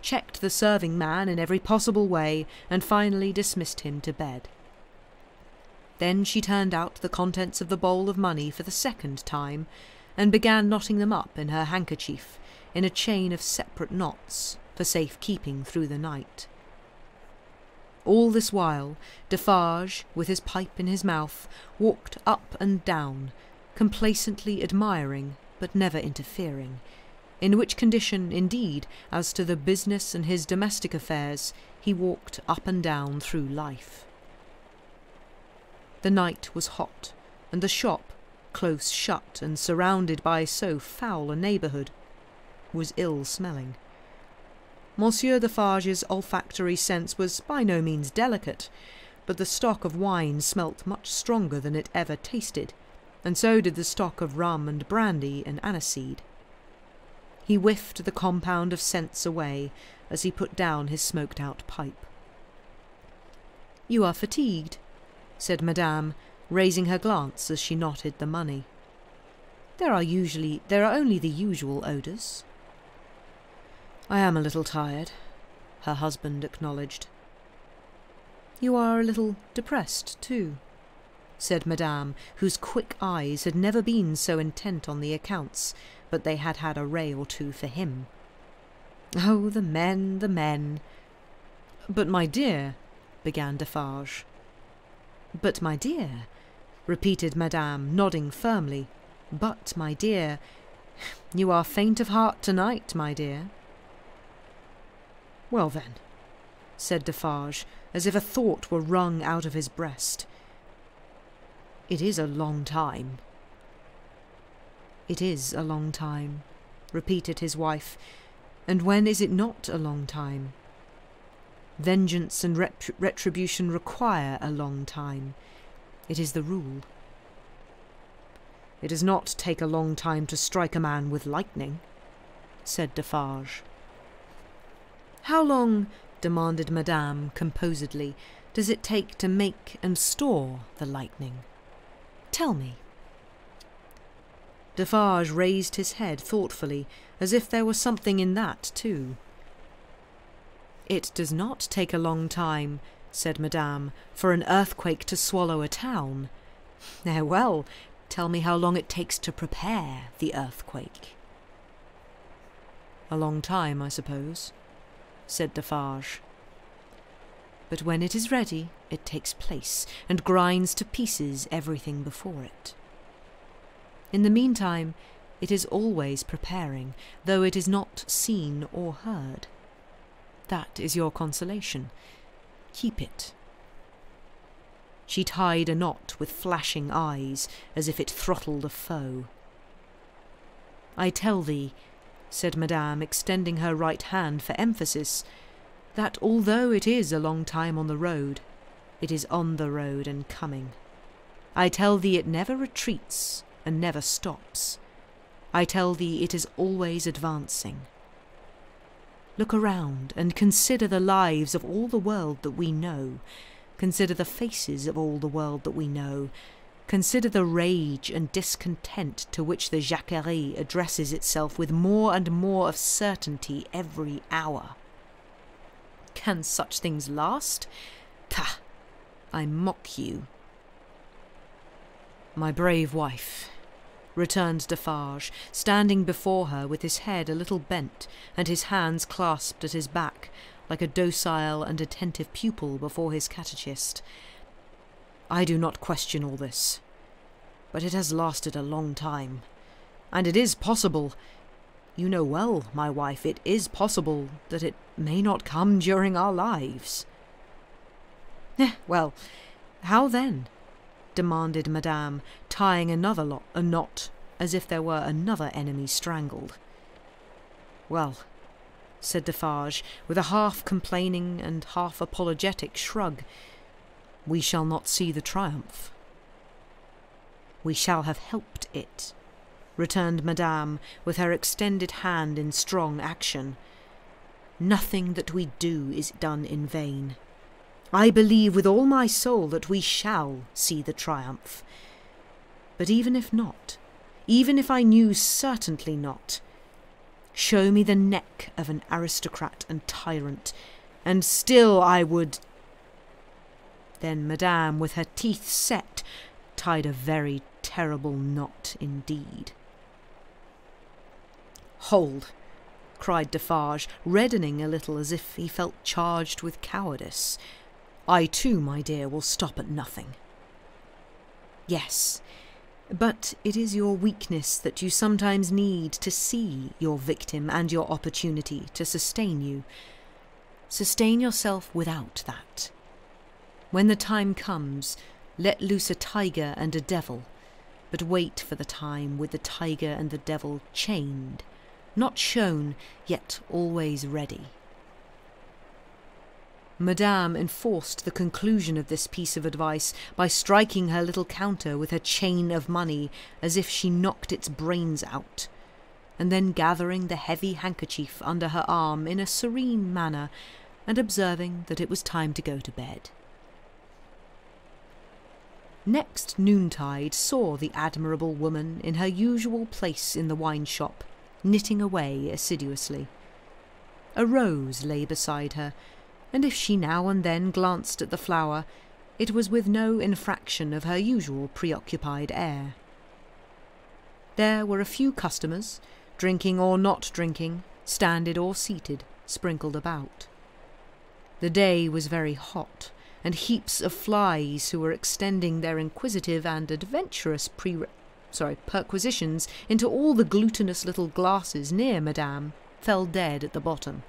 B: checked the serving man in every possible way, and finally dismissed him to bed. Then she turned out the contents of the bowl of money for the second time, and began knotting them up in her handkerchief in a chain of separate knots for safe keeping through the night. All this while, Defarge, with his pipe in his mouth, walked up and down, complacently admiring, but never interfering, in which condition, indeed, as to the business and his domestic affairs, he walked up and down through life. The night was hot, and the shop, close shut and surrounded by so foul a neighbourhood, was ill smelling. Monsieur Defarge's olfactory sense was by no means delicate, but the stock of wine smelt much stronger than it ever tasted, and so did the stock of rum and brandy and aniseed. He whiffed the compound of scents away as he put down his smoked out pipe. You are fatigued, said Madame, raising her glance as she knotted the money. There are usually there are only the usual odours. I am a little tired, her husband acknowledged. You are a little depressed, too, said Madame, whose quick eyes had never been so intent on the accounts, but they had had a ray or two for him. Oh, the men, the men. But, my dear, began Defarge. But, my dear, repeated Madame, nodding firmly. But, my dear, you are faint of heart tonight, my dear. Well, then, said Defarge, as if a thought were wrung out of his breast. It is a long time. It is a long time, repeated his wife. And when is it not a long time? Vengeance and retribution require a long time. It is the rule. It does not take a long time to strike a man with lightning, said Defarge. How long, demanded Madame composedly, does it take to make and store the lightning? Tell me. Defarge raised his head thoughtfully, as if there was something in that, too. It does not take a long time, said Madame, for an earthquake to swallow a town. Eh, well, tell me how long it takes to prepare the earthquake. A long time, I suppose, said Defarge. But when it is ready, it takes place, and grinds to pieces everything before it. In the meantime, it is always preparing, though it is not seen or heard. That is your consolation. Keep it. She tied a knot with flashing eyes, as if it throttled a foe. I tell thee, said Madame, extending her right hand for emphasis, that although it is a long time on the road, it is on the road and coming. I tell thee it never retreats and never stops. I tell thee it is always advancing. Look around and consider the lives of all the world that we know. Consider the faces of all the world that we know. Consider the rage and discontent to which the Jacquerie addresses itself with more and more of certainty every hour. Can such things last? Pah! I mock you. My brave wife, returned Defarge, standing before her with his head a little bent and his hands clasped at his back, like a docile and attentive pupil before his catechist. I do not question all this, but it has lasted a long time, and it is possible. You know well, my wife, it is possible that it may not come during our lives. Eh, well, how then? Demanded Madame, tying another lot, a knot, as if there were another enemy strangled. Well, said Defarge, with a half complaining and half apologetic shrug, we shall not see the triumph. We shall have helped it, returned Madame, with her extended hand in strong action. Nothing that we do is done in vain. I believe with all my soul that we shall see the triumph. But even if not, even if I knew certainly not, show me the neck of an aristocrat and tyrant, and still I would. Then Madame, with her teeth set, tied a very terrible knot indeed. Hold! cried Defarge, reddening a little as if he felt charged with cowardice. I too, my dear, will stop at nothing. Yes, but it is your weakness that you sometimes need to see your victim and your opportunity to sustain you. Sustain yourself without that. When the time comes, let loose a tiger and a devil, but wait for the time with the tiger and the devil chained, not shown, yet always ready. Madame enforced the conclusion of this piece of advice by striking her little counter with her chain of money as if she knocked its brains out, and then gathering the heavy handkerchief under her arm in a serene manner and observing that it was time to go to bed. Next noontide saw the admirable woman in her usual place in the wine shop, knitting away assiduously. A rose lay beside her, and if she now and then glanced at the flower, it was with no infraction of her usual preoccupied air. There were a few customers, drinking or not drinking, standing or seated, sprinkled about. The day was very hot, and heaps of flies who were extending their inquisitive and adventurous pre sorry, perquisitions into all the glutinous little glasses near Madame fell dead at the bottom.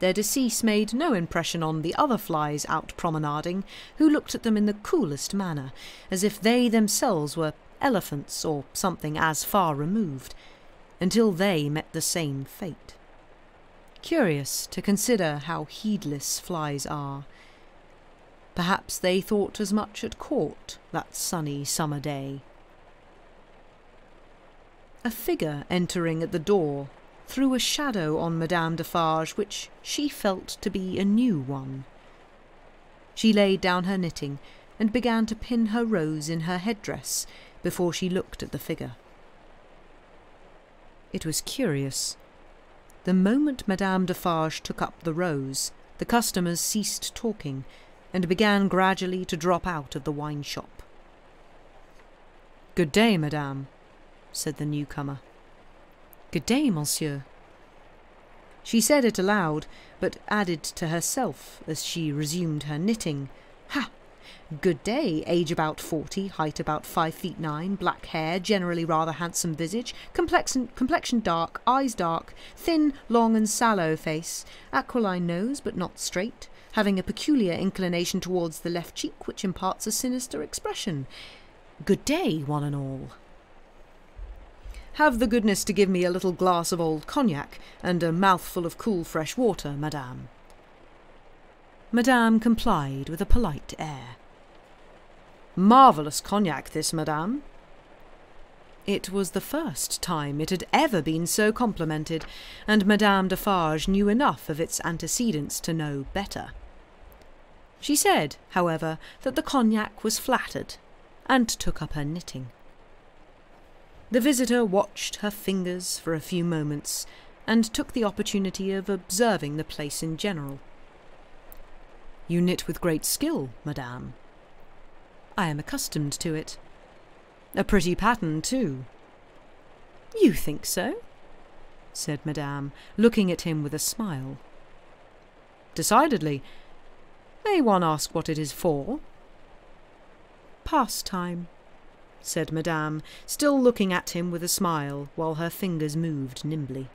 B: Their decease made no impression on the other flies out promenading, who looked at them in the coolest manner, as if they themselves were elephants or something as far removed, until they met the same fate. Curious to consider how heedless flies are. Perhaps they thought as much at court that sunny summer day. A figure entering at the door threw a shadow on Madame Defarge which she felt to be a new one. She laid down her knitting and began to pin her rose in her headdress before she looked at the figure. It was curious. The moment Madame Defarge took up the rose, the customers ceased talking and began gradually to drop out of the wine shop. Good day, madame, said the newcomer. Good day, monsieur. She said it aloud, but added to herself as she resumed her knitting. Ha! Good day, age about forty, height about five feet nine, black hair, generally rather handsome visage, complexion, complexion dark, eyes dark, thin, long and sallow face, aquiline nose but not straight, having a peculiar inclination towards the left cheek which imparts a sinister expression. Good day, one and all. Have the goodness to give me a little glass of old cognac and a mouthful of cool fresh water, madame. Madame complied with a polite air. Marvellous cognac, this, madame. It was the first time it had ever been so complimented, and Madame Defarge knew enough of its antecedents to know better. She said, however, that the cognac was flattered, and took up her knitting. The visitor watched her fingers for a few moments and took the opportunity of observing the place in general. You knit with great skill, madame. I am accustomed to it. A pretty pattern, too. You think so? said Madame, looking at him with a smile. Decidedly. May one ask what it is for? Pastime, said Madame, still looking at him with a smile, while her fingers moved nimbly.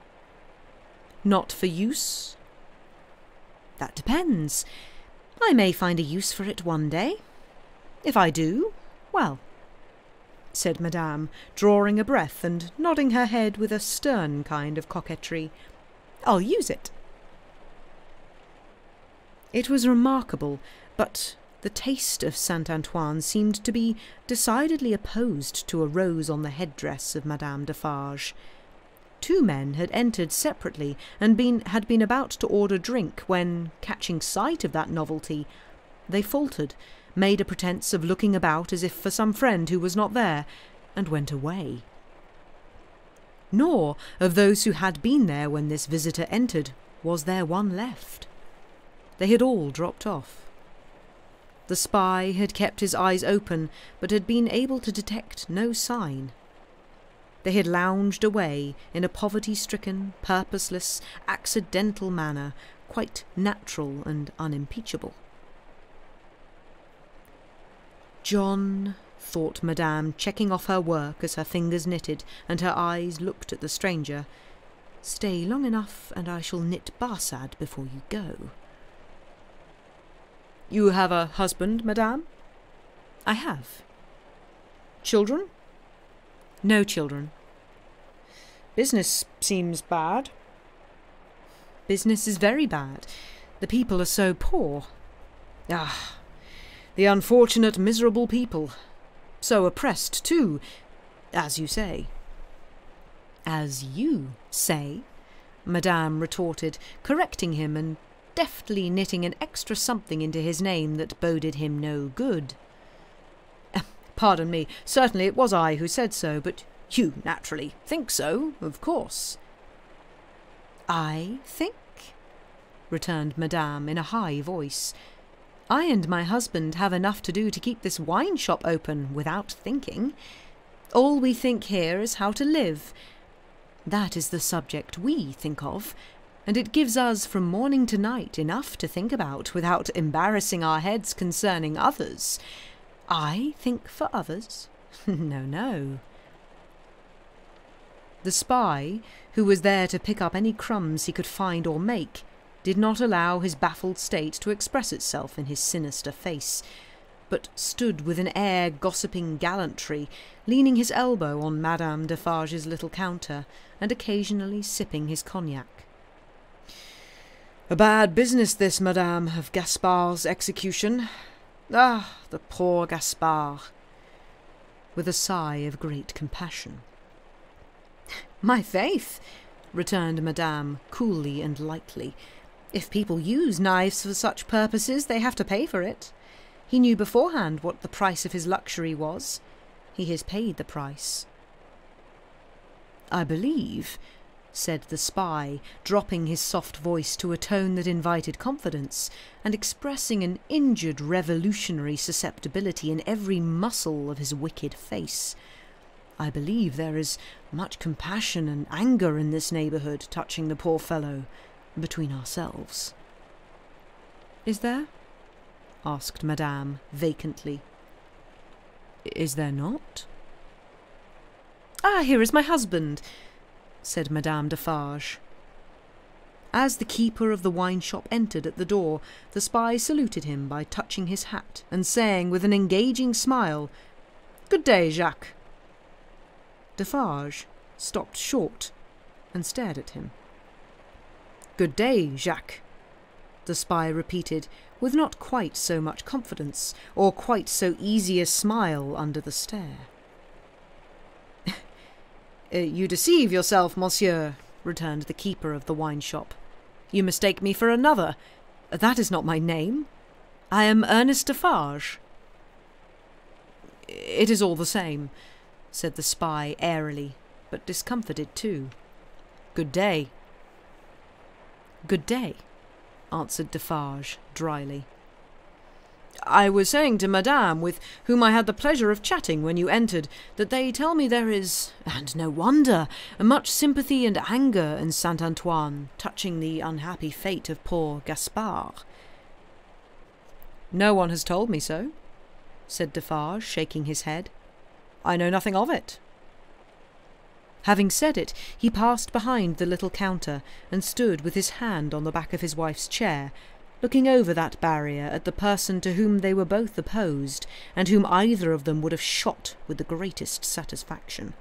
B: Not for use? That depends. I may find a use for it one day. If I do, well, said Madame, drawing a breath and nodding her head with a stern kind of coquetry. I'll use it. It was remarkable, but the taste of Saint Antoine seemed to be decidedly opposed to a rose on the headdress of Madame Defarge. Two men had entered separately and been, had been about to order drink when, catching sight of that novelty, they faltered made a pretence of looking about as if for some friend who was not there, and went away. Nor of those who had been there when this visitor entered was there one left. They had all dropped off. The spy had kept his eyes open, but had been able to detect no sign. They had lounged away in a poverty stricken, purposeless, accidental manner, quite natural and unimpeachable. John, thought Madame, checking off her work as her fingers knitted and her eyes looked at the stranger. Stay long enough and I shall knit Barsad before you go. You have a husband, Madame? I have. Children? No children. Business seems bad. Business is very bad. The people are so poor. Ah, the unfortunate, miserable people. So oppressed, too, as you say. As you say, Madame retorted, correcting him and deftly knitting an extra something into his name that boded him no good. Pardon me, certainly it was I who said so, but you naturally think so, of course. I think? returned Madame in a high voice, I and my husband have enough to do to keep this wine shop open without thinking. All we think here is how to live. That is the subject we think of, and it gives us from morning to night enough to think about without embarrassing our heads concerning others. I think for others? no, no. The spy, who was there to pick up any crumbs he could find or make, did not allow his baffled state to express itself in his sinister face, but stood with an air gossiping gallantry, leaning his elbow on Madame Defarge's little counter, and occasionally sipping his cognac. A bad business this, Madame, of Gaspard's execution. Ah, the poor Gaspard! With a sigh of great compassion. My faith, returned Madame, coolly and lightly, if people use knives for such purposes, they have to pay for it. He knew beforehand what the price of his luxury was. He has paid the price. I believe, said the spy, dropping his soft voice to a tone that invited confidence, and expressing an injured revolutionary susceptibility in every muscle of his wicked face. I believe there is much compassion and anger in this neighbourhood touching the poor fellow, between ourselves. Is there? asked Madame vacantly. Is there not? Ah, here is my husband, said Madame Defarge. As the keeper of the wine shop entered at the door, the spy saluted him by touching his hat and saying with an engaging smile, Good day, Jacques. Defarge stopped short and stared at him. Good day, Jacques, the spy repeated, with not quite so much confidence, or quite so easy a smile under the stare. Uh, you deceive yourself, monsieur, returned the keeper of the wine shop. You mistake me for another. That is not my name. I am Ernest Defarge. It is all the same, said the spy airily, but discomfited too. Good day. Good day, answered Defarge dryly. I was saying to Madame, with whom I had the pleasure of chatting when you entered, that they tell me there is, and no wonder, much sympathy and anger in Saint Antoine touching the unhappy fate of poor Gaspard. No one has told me so, said Defarge, shaking his head. I know nothing of it. Having said it, he passed behind the little counter and stood with his hand on the back of his wife's chair, looking over that barrier at the person to whom they were both opposed, and whom either of them would have shot with the greatest satisfaction.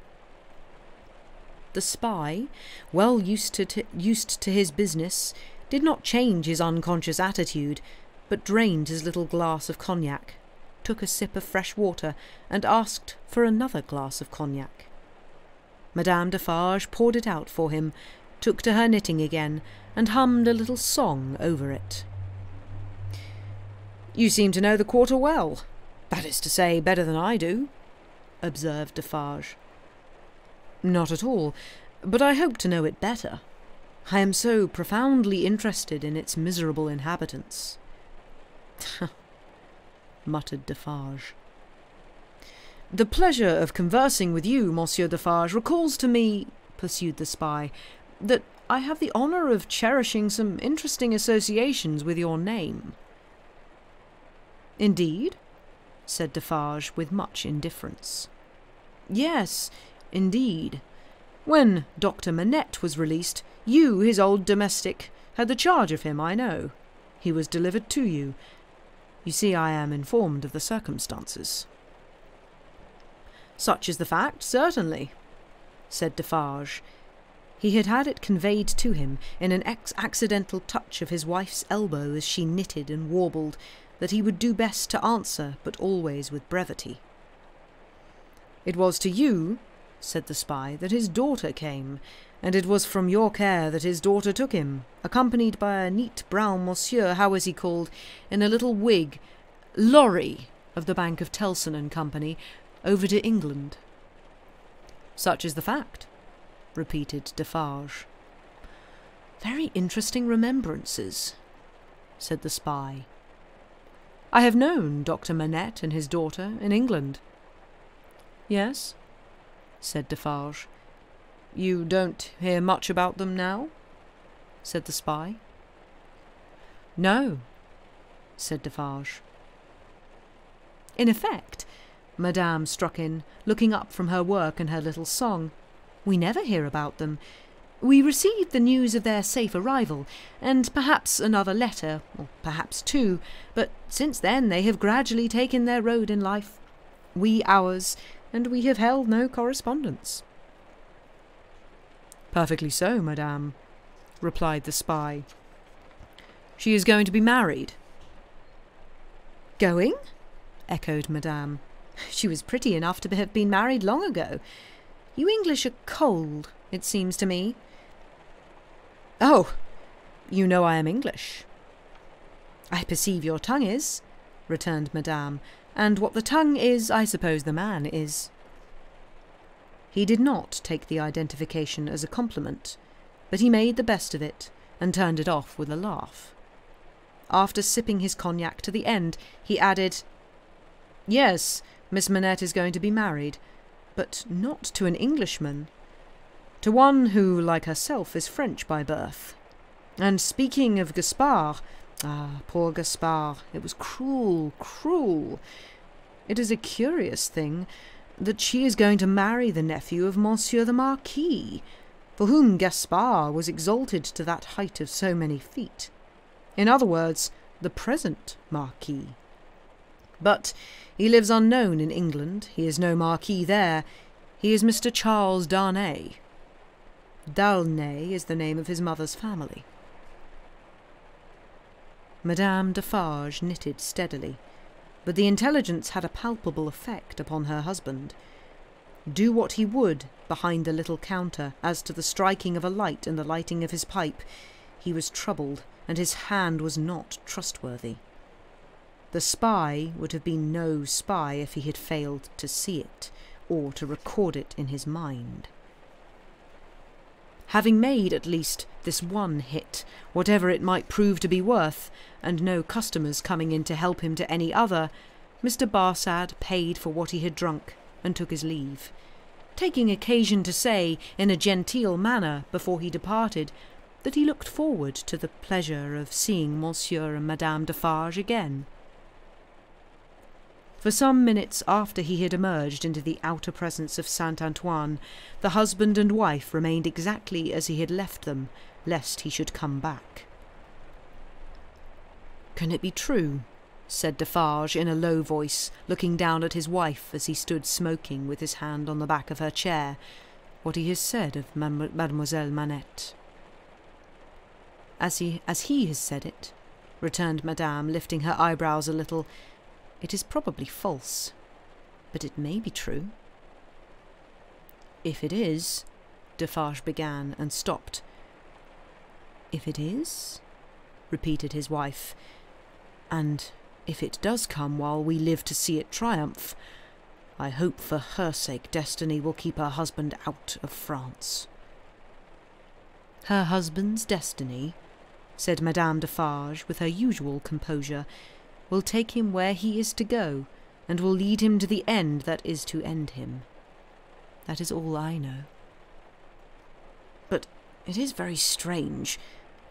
B: The spy, well used to, used to his business, did not change his unconscious attitude, but drained his little glass of cognac, took a sip of fresh water, and asked for another glass of cognac. Madame Defarge poured it out for him, took to her knitting again, and hummed a little song over it. You seem to know the quarter well. That is to say, better than I do, observed Defarge. Not at all, but I hope to know it better. I am so profoundly interested in its miserable inhabitants. muttered Defarge. The pleasure of conversing with you, Monsieur Defarge, recalls to me, pursued the spy, that I have the honour of cherishing some interesting associations with your name. Indeed? said Defarge with much indifference. Yes, indeed. When Dr. Manette was released, you, his old domestic, had the charge of him, I know. He was delivered to you. You see, I am informed of the circumstances. Such is the fact, certainly, said Defarge. He had had it conveyed to him in an accidental touch of his wife's elbow as she knitted and warbled, that he would do best to answer, but always with brevity. It was to you, said the spy, that his daughter came, and it was from your care that his daughter took him, accompanied by a neat brown monsieur, how was he called, in a little wig, Lorry, of the Bank of Tellson and Company, over to England. Such is the fact, repeated Defarge. Very interesting remembrances, said the spy, I have known Dr. Manette and his daughter in England. Yes, said Defarge. You don't hear much about them now? said the spy. No, said Defarge. In effect, Madame struck in, looking up from her work and her little song, we never hear about them. We received the news of their safe arrival, and perhaps another letter, or perhaps two, but since then they have gradually taken their road in life, we ours, and we have held no correspondence. Perfectly so, madame, replied the spy. She is going to be married. Going? echoed madame. She was pretty enough to have been married long ago. You English are cold, it seems to me. Oh, you know I am English. I perceive your tongue is, returned Madame, and what the tongue is, I suppose the man is. He did not take the identification as a compliment, but he made the best of it and turned it off with a laugh. After sipping his cognac to the end, he added, Yes, Miss Manette is going to be married, but not to an Englishman to one who, like herself, is French by birth. And speaking of Gaspard, ah, poor Gaspard, it was cruel, cruel. It is a curious thing that she is going to marry the nephew of Monsieur the Marquis, for whom Gaspard was exalted to that height of so many feet. In other words, the present Marquis. But he lives unknown in England. He is no Marquis there. He is Mr. Charles Darnay, D'Aulnay is the name of his mother's family. Madame Defarge knitted steadily, but the intelligence had a palpable effect upon her husband. Do what he would behind the little counter as to the striking of a light and the lighting of his pipe, he was troubled, and his hand was not trustworthy. The spy would have been no spy if he had failed to see it or to record it in his mind. Having made at least this one hit, whatever it might prove to be worth, and no customers coming in to help him to any other, Mr. Barsad paid for what he had drunk and took his leave, taking occasion to say, in a genteel manner, before he departed, that he looked forward to the pleasure of seeing Monsieur and Madame Defarge again. For some minutes after he had emerged into the outer presence of Saint Antoine, the husband and wife remained exactly as he had left them, lest he should come back. Can it be true? said Defarge in a low voice, looking down at his wife as he stood smoking with his hand on the back of her chair, what he has said of Mademoiselle Manette. As he, as he has said it, returned Madame, lifting her eyebrows a little, it is probably false, but it may be true. If it is, Defarge began and stopped. If it is? repeated his wife. And if it does come while we live to see it triumph, I hope for her sake Destiny will keep her husband out of France. Her husband's destiny, said Madame Defarge with her usual composure, will take him where he is to go, and will lead him to the end that is to end him. That is all I know. But it is very strange.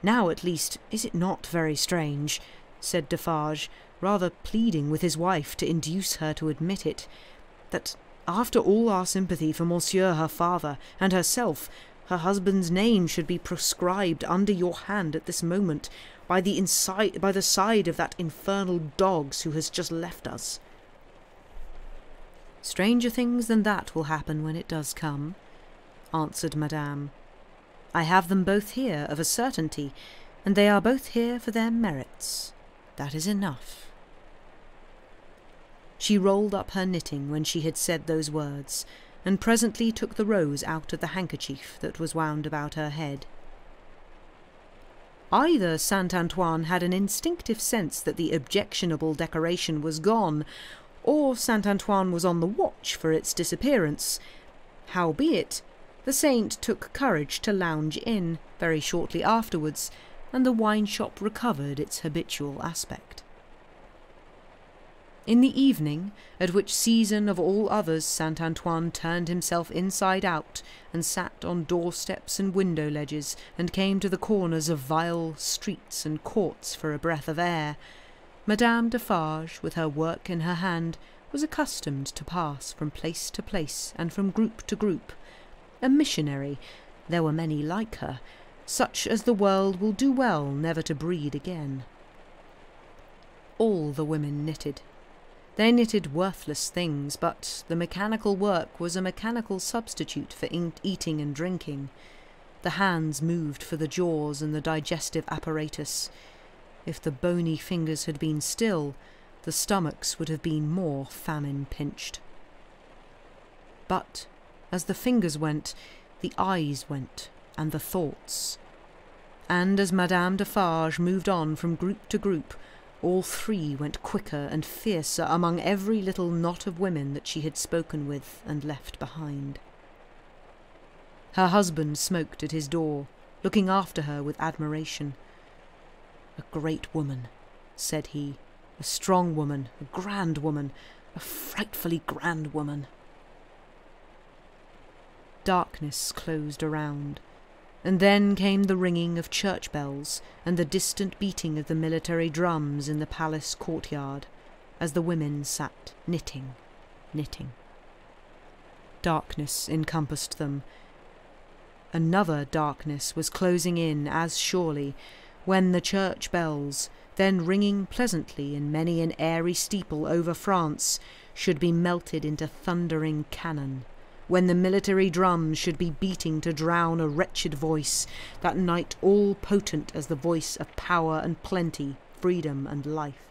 B: Now, at least, is it not very strange? said Defarge, rather pleading with his wife to induce her to admit it, that after all our sympathy for Monsieur her father and herself, her husband's name should be proscribed under your hand at this moment, by the inside by the side of that infernal dogs who has just left us. Stranger things than that will happen when it does come, answered Madame. I have them both here of a certainty, and they are both here for their merits. That is enough. She rolled up her knitting when she had said those words, and presently took the rose out of the handkerchief that was wound about her head. Either Saint Antoine had an instinctive sense that the objectionable decoration was gone, or Saint Antoine was on the watch for its disappearance. Howbeit, the saint took courage to lounge in very shortly afterwards, and the wine shop recovered its habitual aspect. In the evening, at which season of all others Saint Antoine turned himself inside out, and sat on doorsteps and window ledges, and came to the corners of vile streets and courts for a breath of air, Madame Defarge, with her work in her hand, was accustomed to pass from place to place and from group to group. A missionary, there were many like her, such as the world will do well never to breed again. All the women knitted. They knitted worthless things, but the mechanical work was a mechanical substitute for eating and drinking. The hands moved for the jaws and the digestive apparatus. If the bony fingers had been still, the stomachs would have been more famine pinched. But as the fingers went, the eyes went, and the thoughts. And as Madame Defarge moved on from group to group, all three went quicker and fiercer among every little knot of women that she had spoken with and left behind. Her husband smoked at his door, looking after her with admiration. A great woman, said he, a strong woman, a grand woman, a frightfully grand woman. Darkness closed around and then came the ringing of church bells and the distant beating of the military drums in the palace courtyard as the women sat knitting, knitting. Darkness encompassed them. Another darkness was closing in as surely when the church bells, then ringing pleasantly in many an airy steeple over France, should be melted into thundering cannon when the military drums should be beating to drown a wretched voice, that night all potent as the voice of power and plenty, freedom and life.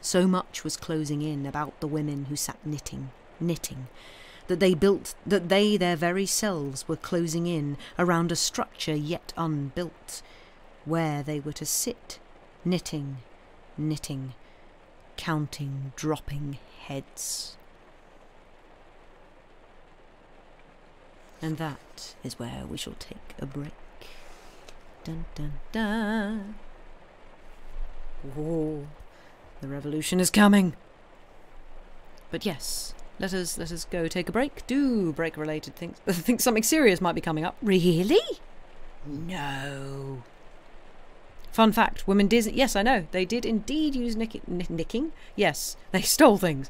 B: So much was closing in about the women who sat knitting, knitting, that they built that they their very selves were closing in around a structure yet unbuilt, where they were to sit, knitting, knitting, counting dropping heads. And that is where we shall take a break. Dun dun dun. Oh, the revolution is coming. But yes, let us let us go take a break. Do break related things. I think something serious might be coming up. Really? No. Fun fact: Women did. Yes, I know they did indeed use nick, nick, nicking. Yes, they stole things.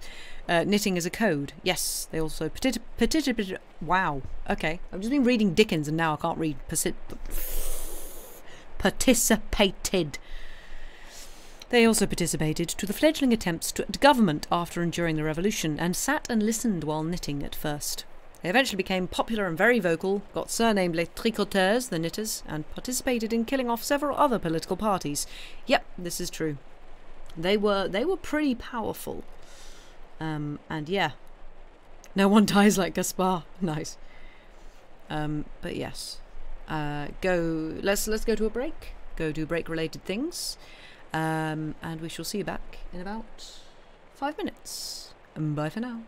B: Uh, knitting as a code. Yes, they also partic- partic- Wow. Okay, I've just been reading Dickens and now I can't read. Participated. They also participated to the fledgling attempts to, at government after and during the revolution, and sat and listened while knitting at first. They eventually became popular and very vocal, got surnamed Les Tricoteurs, the knitters, and participated in killing off several other political parties. Yep, this is true. They were they were pretty powerful. Um, and yeah, no one dies like Gaspar. Nice. Um, but yes, uh, go. Let's let's go to a break. Go do break related things. Um, and we shall see you back in about five minutes. Bye for now.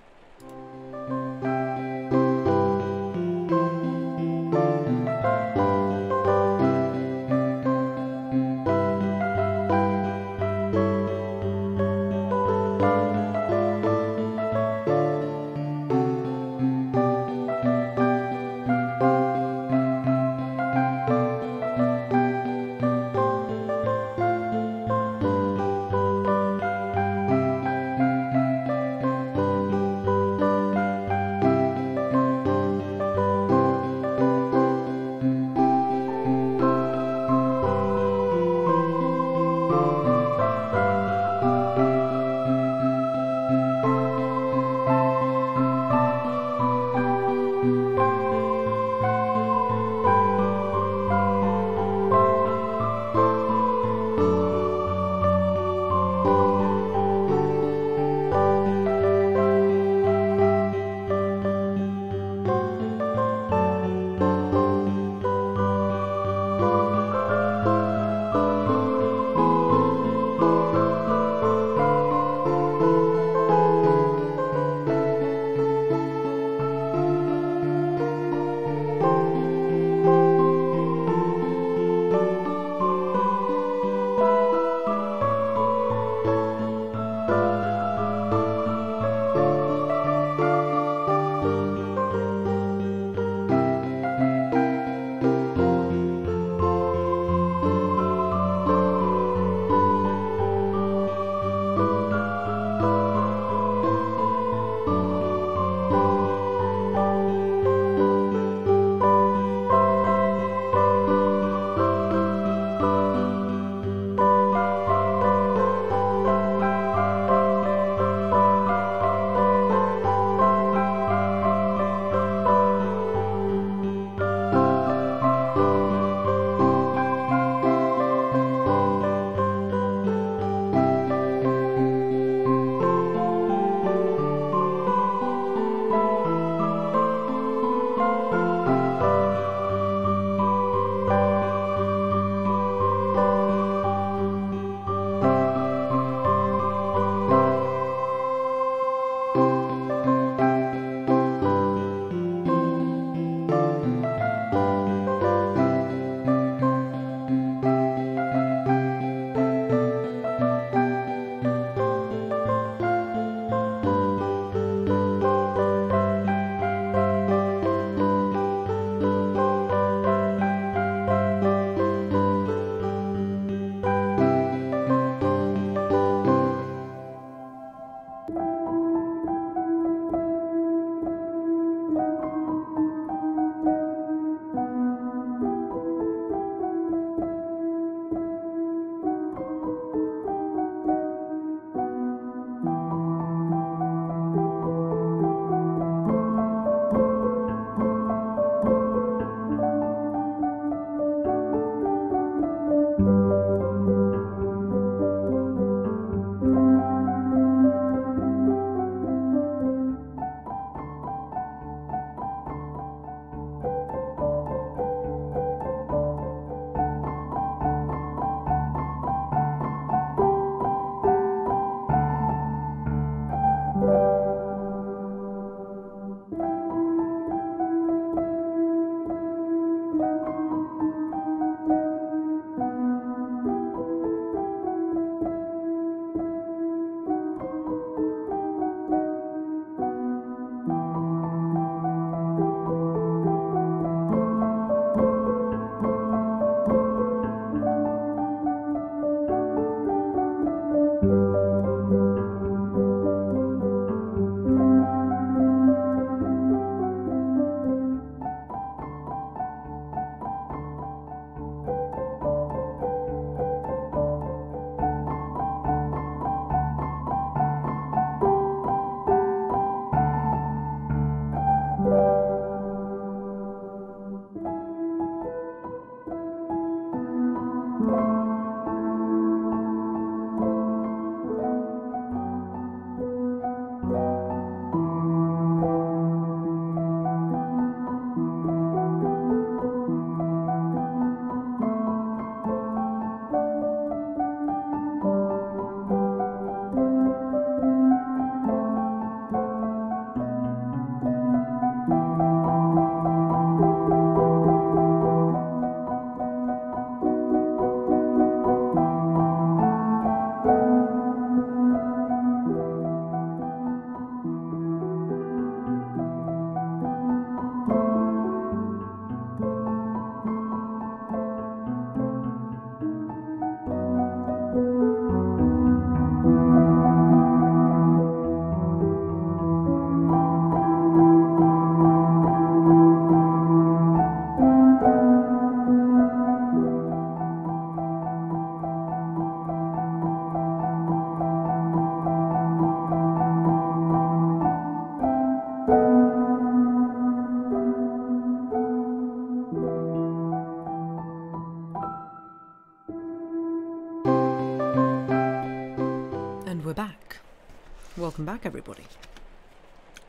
B: Back, everybody.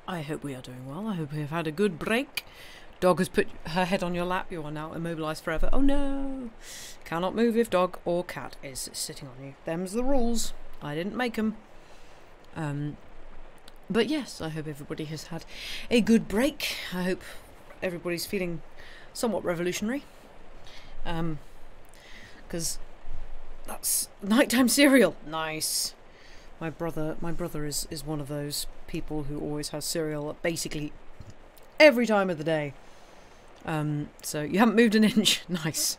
B: I hope we are doing well. I hope we have had a good break. Dog has put her head on your lap. You are now immobilized forever. Oh no! Cannot move if dog or cat is sitting on you. Them's the rules. I didn't make them. Um, but yes, I hope everybody has had a good break. I hope everybody's feeling somewhat revolutionary. Um, because that's nighttime cereal. Nice. My brother, my brother is is one of those people who always has cereal basically every time of the day. Um, so you haven't moved an inch. nice.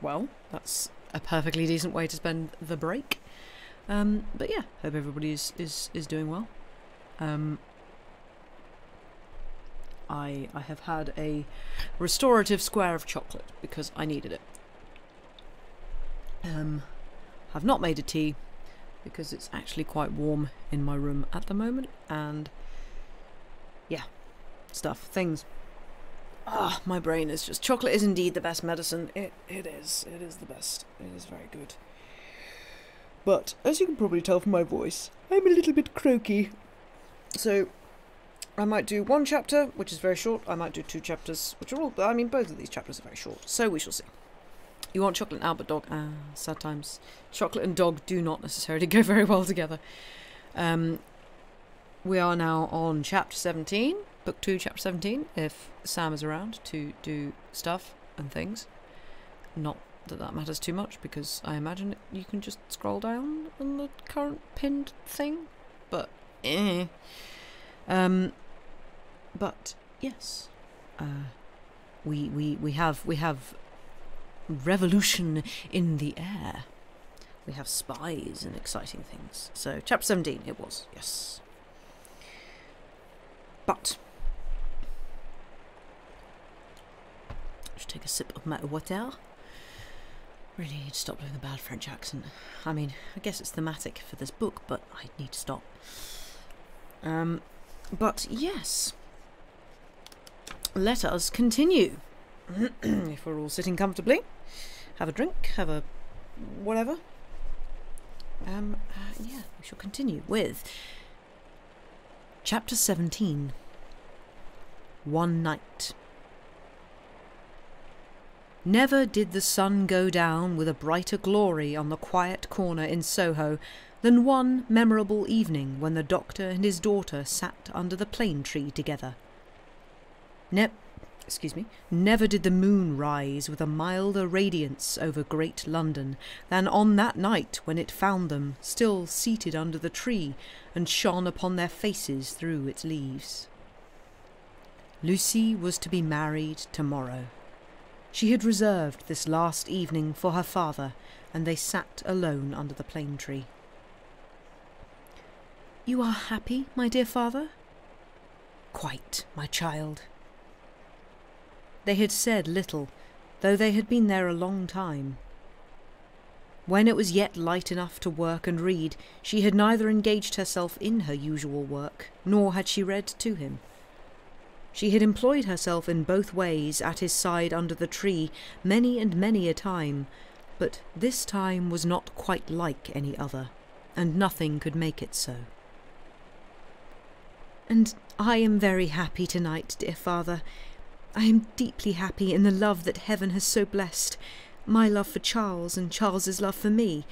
B: Well, that's a perfectly decent way to spend the break. Um, but yeah, hope everybody is is is doing well. Um, I I have had a restorative square of chocolate because I needed it. Um, have not made a tea because it's actually quite warm in my room at the moment and yeah stuff things ah my brain is just chocolate is indeed the best medicine it it is it is the best it is very good but as you can probably tell from my voice i'm a little bit croaky so I might do one chapter, which is very short. I might do two chapters, which are all. I mean, both of these chapters are very short. So we shall see. You want chocolate now, but dog. Ah, sad times. Chocolate and dog do not necessarily go very well together. Um, we are now on chapter 17, book 2, chapter 17, if Sam is around to do stuff and things. Not that that matters too much, because I imagine you can just scroll down on the current pinned thing, but eh. Um, but yes, uh, we we we have we have revolution in the air. We have spies and exciting things. So, chapter 17 it was, yes. But, I should take a sip of my water. Really need to stop doing the bad French accent. I mean, I guess it's thematic for this book, but I need to stop. Um, but yes, let us continue. if we're all sitting comfortably have a drink, have a whatever. Um, uh, yeah, we shall continue with chapter 17 One Night. Never did the sun go down with a brighter glory on the quiet corner in Soho than one memorable evening when the doctor and his daughter sat under the plane tree together. Ne excuse me, never did the moon rise with a milder radiance over great London than on that night when it found them still seated under the tree and shone upon their faces through its leaves. Lucie was to be married tomorrow. She had reserved this last evening for her father, and they sat alone under the plane tree. You are happy, my dear father? Quite, my child, they had said little, though they had been there a long time. When it was yet light enough to work and read, she had neither engaged herself in her usual work, nor had she read to him. She had employed herself in both ways at his side under the tree many and many a time, but this time was not quite like any other, and nothing could make it so. And I am very happy tonight, dear father. I am deeply happy in the love that heaven has so blessed, my love for Charles and Charles's love for me.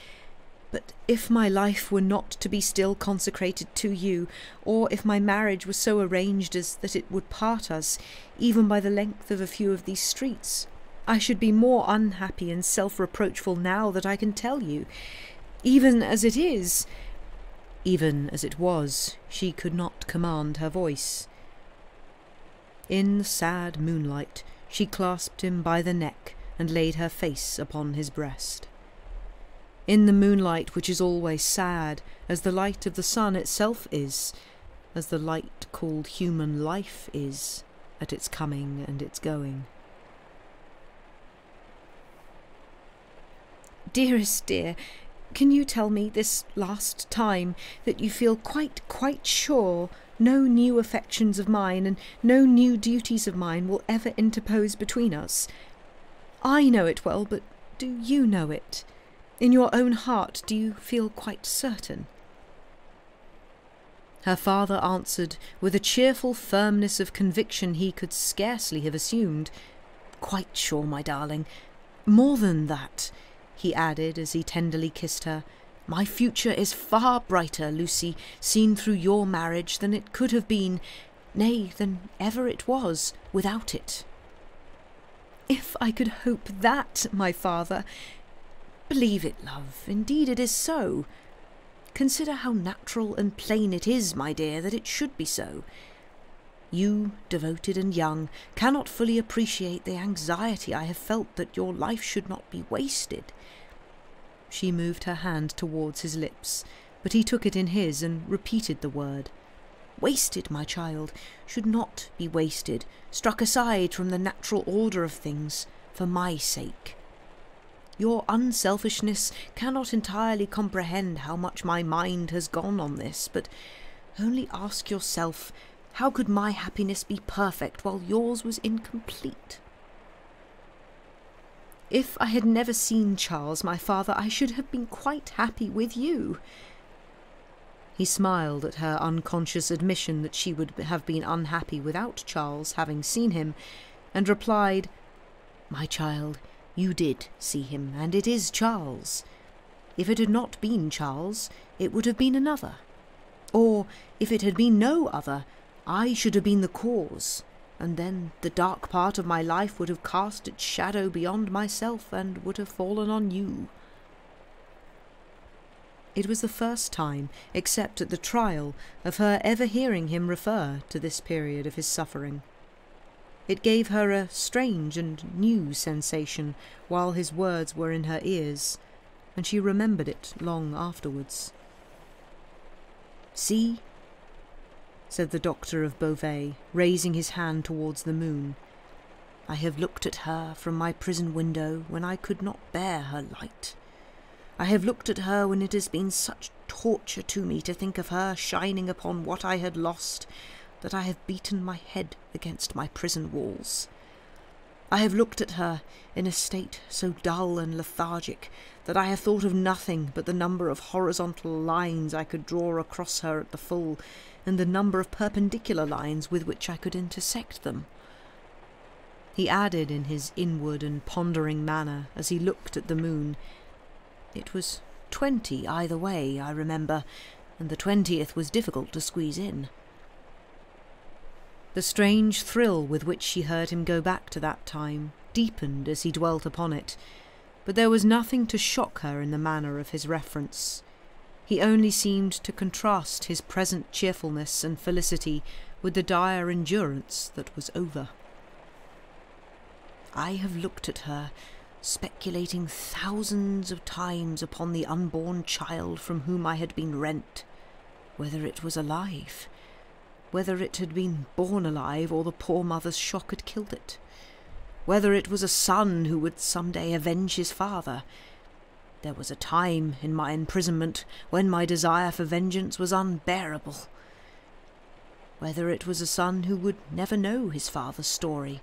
B: But if my life were not to be still consecrated to you, or if my marriage were so arranged as that it would part us, even by the length of a few of these streets, I should be more unhappy and self-reproachful now that I can tell you. Even as it is, even as it was, she could not command her voice. In the sad moonlight, she clasped him by the neck and laid her face upon his breast. In the moonlight, which is always sad, as the light of the sun itself is, as the light called human life is, at its coming and its going. Dearest dear, can you tell me this last time that you feel quite, quite sure no new affections of mine and no new duties of mine will ever interpose between us. I know it well, but do you know it? In your own heart, do you feel quite certain? her father answered with a cheerful firmness of conviction he could scarcely have assumed. Quite sure, my darling. More than that, he added as he tenderly kissed her. My future is far brighter, Lucie, seen through your marriage than it could have been, nay, than ever it was without it. If I could hope that, my father. Believe it, love, indeed it is so. Consider how natural and plain it is, my dear, that it should be so. You, devoted and young, cannot fully appreciate the anxiety I have felt that your life should not be wasted. She moved her hand towards his lips, but he took it in his and repeated the word. Wasted, my child, should not be wasted, struck aside from the natural order of things, for my sake. Your unselfishness cannot entirely comprehend how much my mind has gone on this, but only ask yourself how could my happiness be perfect while yours was incomplete? If I had never seen Charles, my father, I should have been quite happy with you. He smiled at her unconscious admission that she would have been unhappy without Charles having seen him, and replied, My child, you did see him, and it is Charles. If it had not been Charles, it would have been another. Or, if it had been no other, I should have been the cause and then the dark part of my life would have cast its shadow beyond myself and would have fallen on you. It was the first time, except at the trial, of her ever hearing him refer to this period of his suffering. It gave her a strange and new sensation while his words were in her ears, and she remembered it long afterwards. See, said the doctor of Beauvais, raising his hand towards the moon. I have looked at her from my prison window when I could not bear her light. I have looked at her when it has been such torture to me to think of her shining upon what I had lost that I have beaten my head against my prison walls. I have looked at her in a state so dull and lethargic that I have thought of nothing but the number of horizontal lines I could draw across her at the full, and the number of perpendicular lines with which I could intersect them. He added in his inward and pondering manner as he looked at the moon, It was twenty either way, I remember, and the twentieth was difficult to squeeze in. The strange thrill with which she heard him go back to that time deepened as he dwelt upon it, but there was nothing to shock her in the manner of his reference. He only seemed to contrast his present cheerfulness and felicity with the dire endurance that was over. I have looked at her, speculating thousands of times upon the unborn child from whom I had been rent, whether it was alive, whether it had been born alive or the poor mother's shock had killed it whether it was a son who would some day avenge his father. There was a time in my imprisonment when my desire for vengeance was unbearable. Whether it was a son who would never know his father's story,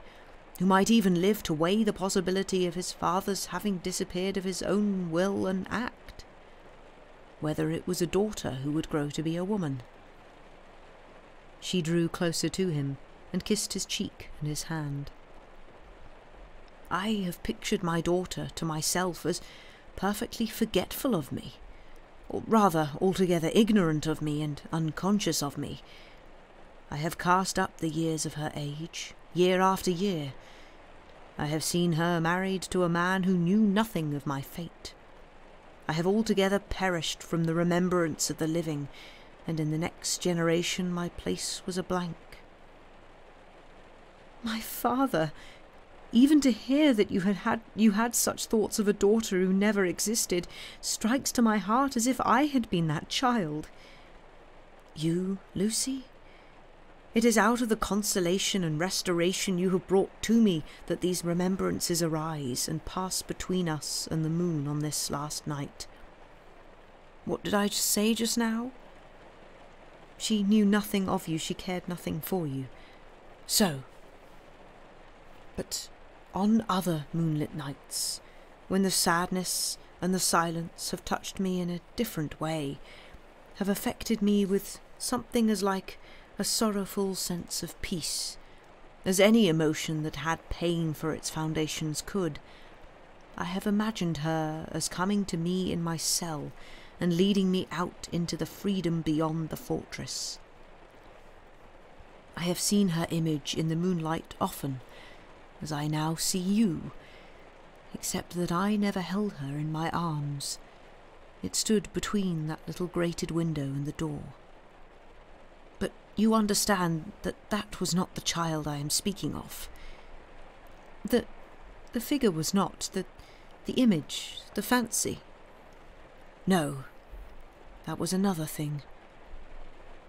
B: who might even live to weigh the possibility of his father's having disappeared of his own will and act. Whether it was a daughter who would grow to be a woman. She drew closer to him and kissed his cheek and his hand. I have pictured my daughter to myself as perfectly forgetful of me, or rather altogether ignorant of me and unconscious of me. I have cast up the years of her age, year after year. I have seen her married to a man who knew nothing of my fate. I have altogether perished from the remembrance of the living, and in the next generation my place was a blank. My father, even to hear that you had, had you had such thoughts of a daughter who never existed strikes to my heart as if I had been that child. You, Lucie? It is out of the consolation and restoration you have brought to me that these remembrances arise and pass between us and the moon on this last night. What did I say just now? She knew nothing of you, she cared nothing for you. So. But on other moonlit nights, when the sadness and the silence have touched me in a different way, have affected me with something as like a sorrowful sense of peace as any emotion that had pain for its foundations could. I have imagined her as coming to me in my cell and leading me out into the freedom beyond the fortress. I have seen her image in the moonlight often, as I now see you, except that I never held her in my arms. It stood between that little grated window and the door. But you understand that that was not the child I am speaking of. The, the figure was not, the, the image, the fancy. No, that was another thing.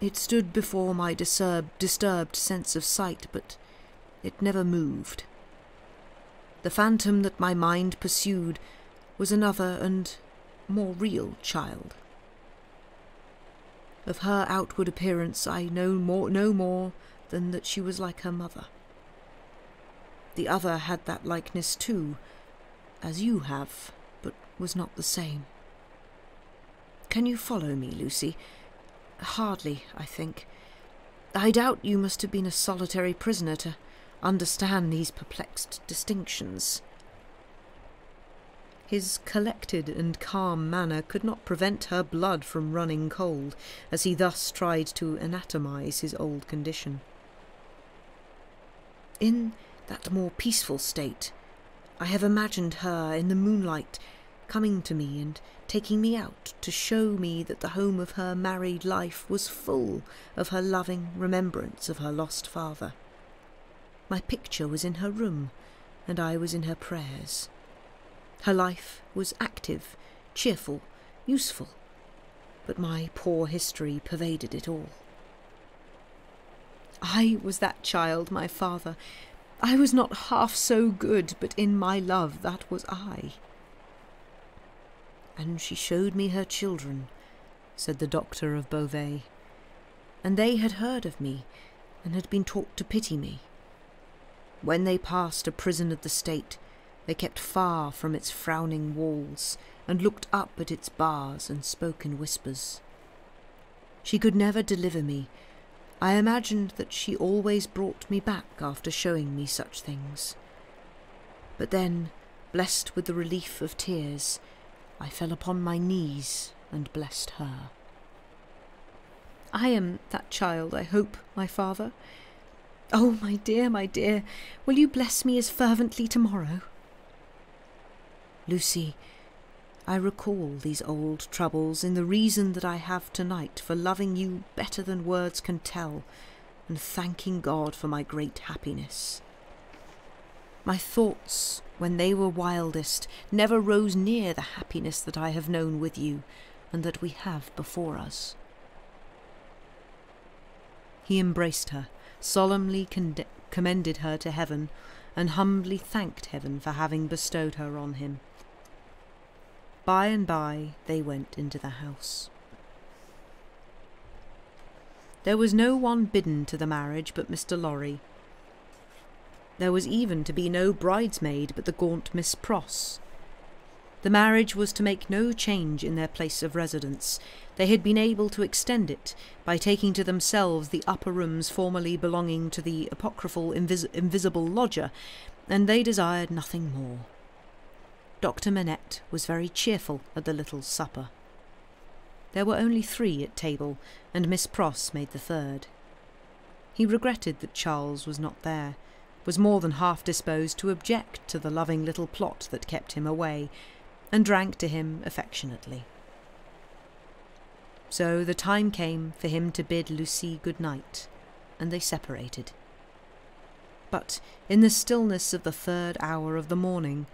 B: It stood before my disturbed, disturbed sense of sight, but it never moved. The phantom that my mind pursued was another and more real child. Of her outward appearance I know more, no more than that she was like her mother. The other had that likeness too, as you have, but was not the same. Can you follow me, Lucie? Hardly, I think. I doubt you must have been a solitary prisoner to understand these perplexed distinctions. His collected and calm manner could not prevent her blood from running cold as he thus tried to anatomize his old condition. In that more peaceful state, I have imagined her in the moonlight coming to me and taking me out to show me that the home of her married life was full of her loving remembrance of her lost father. My picture was in her room, and I was in her prayers. Her life was active, cheerful, useful, but my poor history pervaded it all. I was that child, my father. I was not half so good, but in my love that was I. And she showed me her children, said the doctor of Beauvais, and they had heard of me, and had been taught to pity me. When they passed a prison of the state, they kept far from its frowning walls, and looked up at its bars and spoke in whispers. She could never deliver me. I imagined that she always brought me back after showing me such things. But then, blessed with the relief of tears, I fell upon my knees and blessed her. I am that child, I hope, my father. Oh, my dear, my dear, will you bless me as fervently tomorrow? Lucie, I recall these old troubles in the reason that I have tonight for loving you better than words can tell, and thanking God for my great happiness. My thoughts, when they were wildest, never rose near the happiness that I have known with you, and that we have before us. He embraced her, solemnly commended her to heaven, and humbly thanked heaven for having bestowed her on him. By and by they went into the house. There was no one bidden to the marriage but Mr. Lorry. There was even to be no bridesmaid but the gaunt Miss Pross. The marriage was to make no change in their place of residence. They had been able to extend it by taking to themselves the upper rooms formerly belonging to the apocryphal invis invisible lodger, and they desired nothing more. Dr. Manette was very cheerful at the little supper. There were only three at table, and Miss Pross made the third. He regretted that Charles was not there, was more than half disposed to object to the loving little plot that kept him away, and drank to him affectionately. So the time came for him to bid Lucie good night, and they separated. But in the stillness of the third hour of the morning,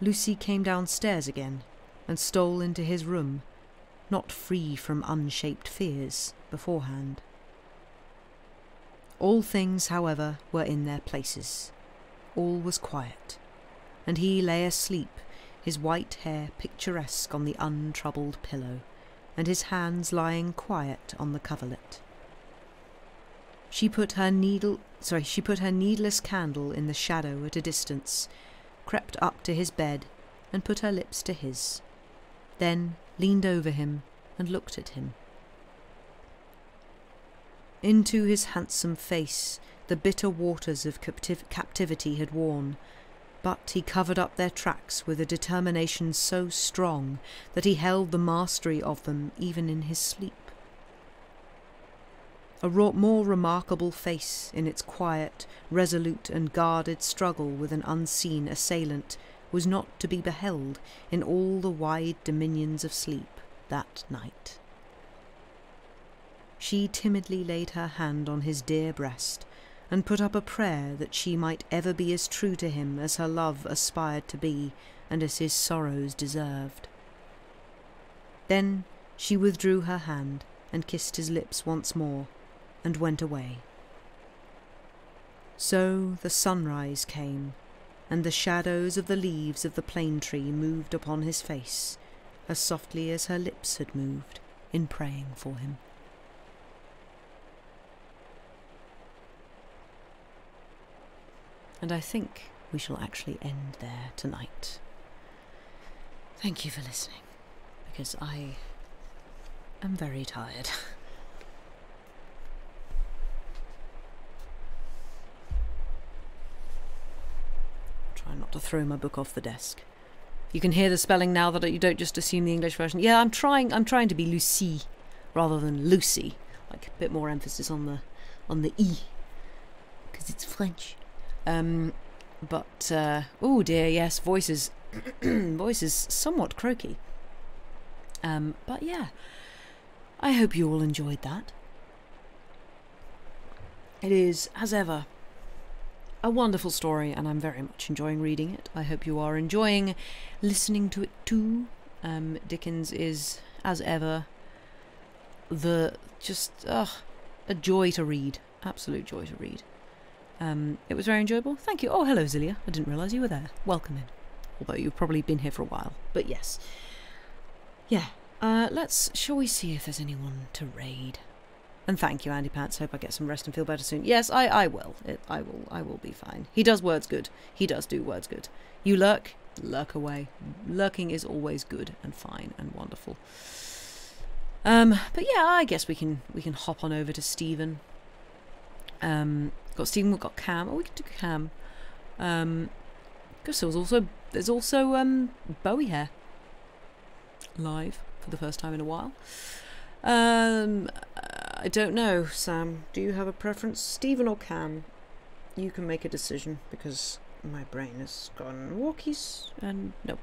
B: Lucie came downstairs again and stole into his room, not free from unshaped fears beforehand. All things, however, were in their places. All was quiet, and he lay asleep, his white hair picturesque on the untroubled pillow, and his hands lying quiet on the coverlet. She put her needle sorry, she put her needless candle in the shadow at a distance, crept up to his bed and put her lips to his, then leaned over him and looked at him. Into his handsome face the bitter waters of captiv- captivity had worn, but he covered up their tracks with a determination so strong that he held the mastery of them even in his sleep. A more remarkable face in its quiet, resolute, and guarded struggle with an unseen assailant was not to be beheld in all the wide dominions of sleep that night. She timidly laid her hand on his dear breast and put up a prayer that she might ever be as true to him as her love aspired to be and as his sorrows deserved. Then she withdrew her hand and kissed his lips once more and went away. So the sunrise came, and the shadows of the leaves of the plane tree moved upon his face as softly as her lips had moved in praying for him. And I think we shall actually end there tonight. Thank you for listening, because I am very tired. Try not to throw my book off the desk. You can hear the spelling now that you don't just assume the English version. Yeah, I'm trying. I'm trying to be Lucy rather than Lucy, like a bit more emphasis on the on the e because it's French. Um, but uh, oh dear, yes, voices, voices somewhat croaky. Um, but yeah, I hope you all enjoyed that. It is, as ever, a wonderful story, and I'm very much enjoying reading it. I hope you are enjoying listening to it too. Um, Dickens is, as ever, the just uh, a joy to read, absolute joy to read. Um, it was very enjoyable. Thank you. Oh, hello, Zilia. I didn't realise you were there. Welcome in. Although you've probably been here for a while. But yes. Yeah. Uh, let's. Shall we see if there's anyone to raid? And thank you, Andy Pants. Hope I get some rest and feel better soon. Yes, I, I will. It, I will. I will be fine. He does words good. He does do words good. You lurk, lurk away. Lurking is always good and fine and wonderful. Um, but yeah, I guess we can we can hop on over to Stephen. Um, got Stephen, we've got Cam. Oh, we can do Cam. Um, because also there's also um Bowie here live for the first time in a while. Um, I don't know, Sam. Do you have a preference, Stephen or Cam? You can make a decision because my brain has gone walkies and no,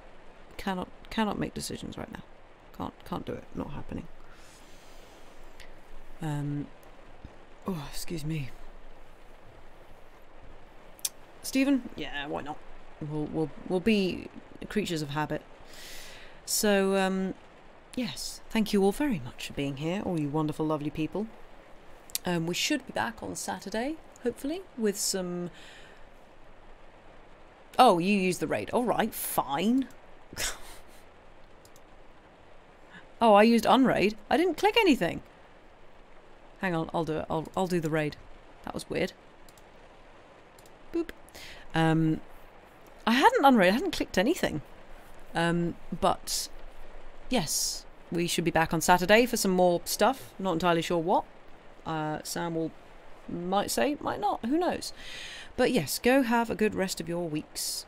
B: cannot cannot make decisions right now. Can't can't do it. Not happening. Um. Oh, excuse me. Stephen? Yeah, why not? We'll we'll we'll be creatures of habit. So um, yes, thank you all very much for being here, all you wonderful, lovely people. Um, we should be back on Saturday, hopefully, with some. Oh, you use the raid. All right, fine. oh, I used unraid. I didn't click anything. Hang on, I'll do it. I'll I'll do the raid. That was weird. Boop. Um, I hadn't unraid. I hadn't clicked anything. Um, but yes, we should be back on Saturday for some more stuff. Not entirely sure what. Uh, Sam will might say, might not. Who knows? But yes, go have a good rest of your weeks,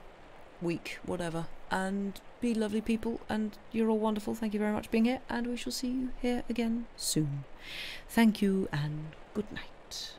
B: week, whatever, and be lovely people. And you're all wonderful. Thank you very much for being here, and we shall see you here again soon. Thank you and good night.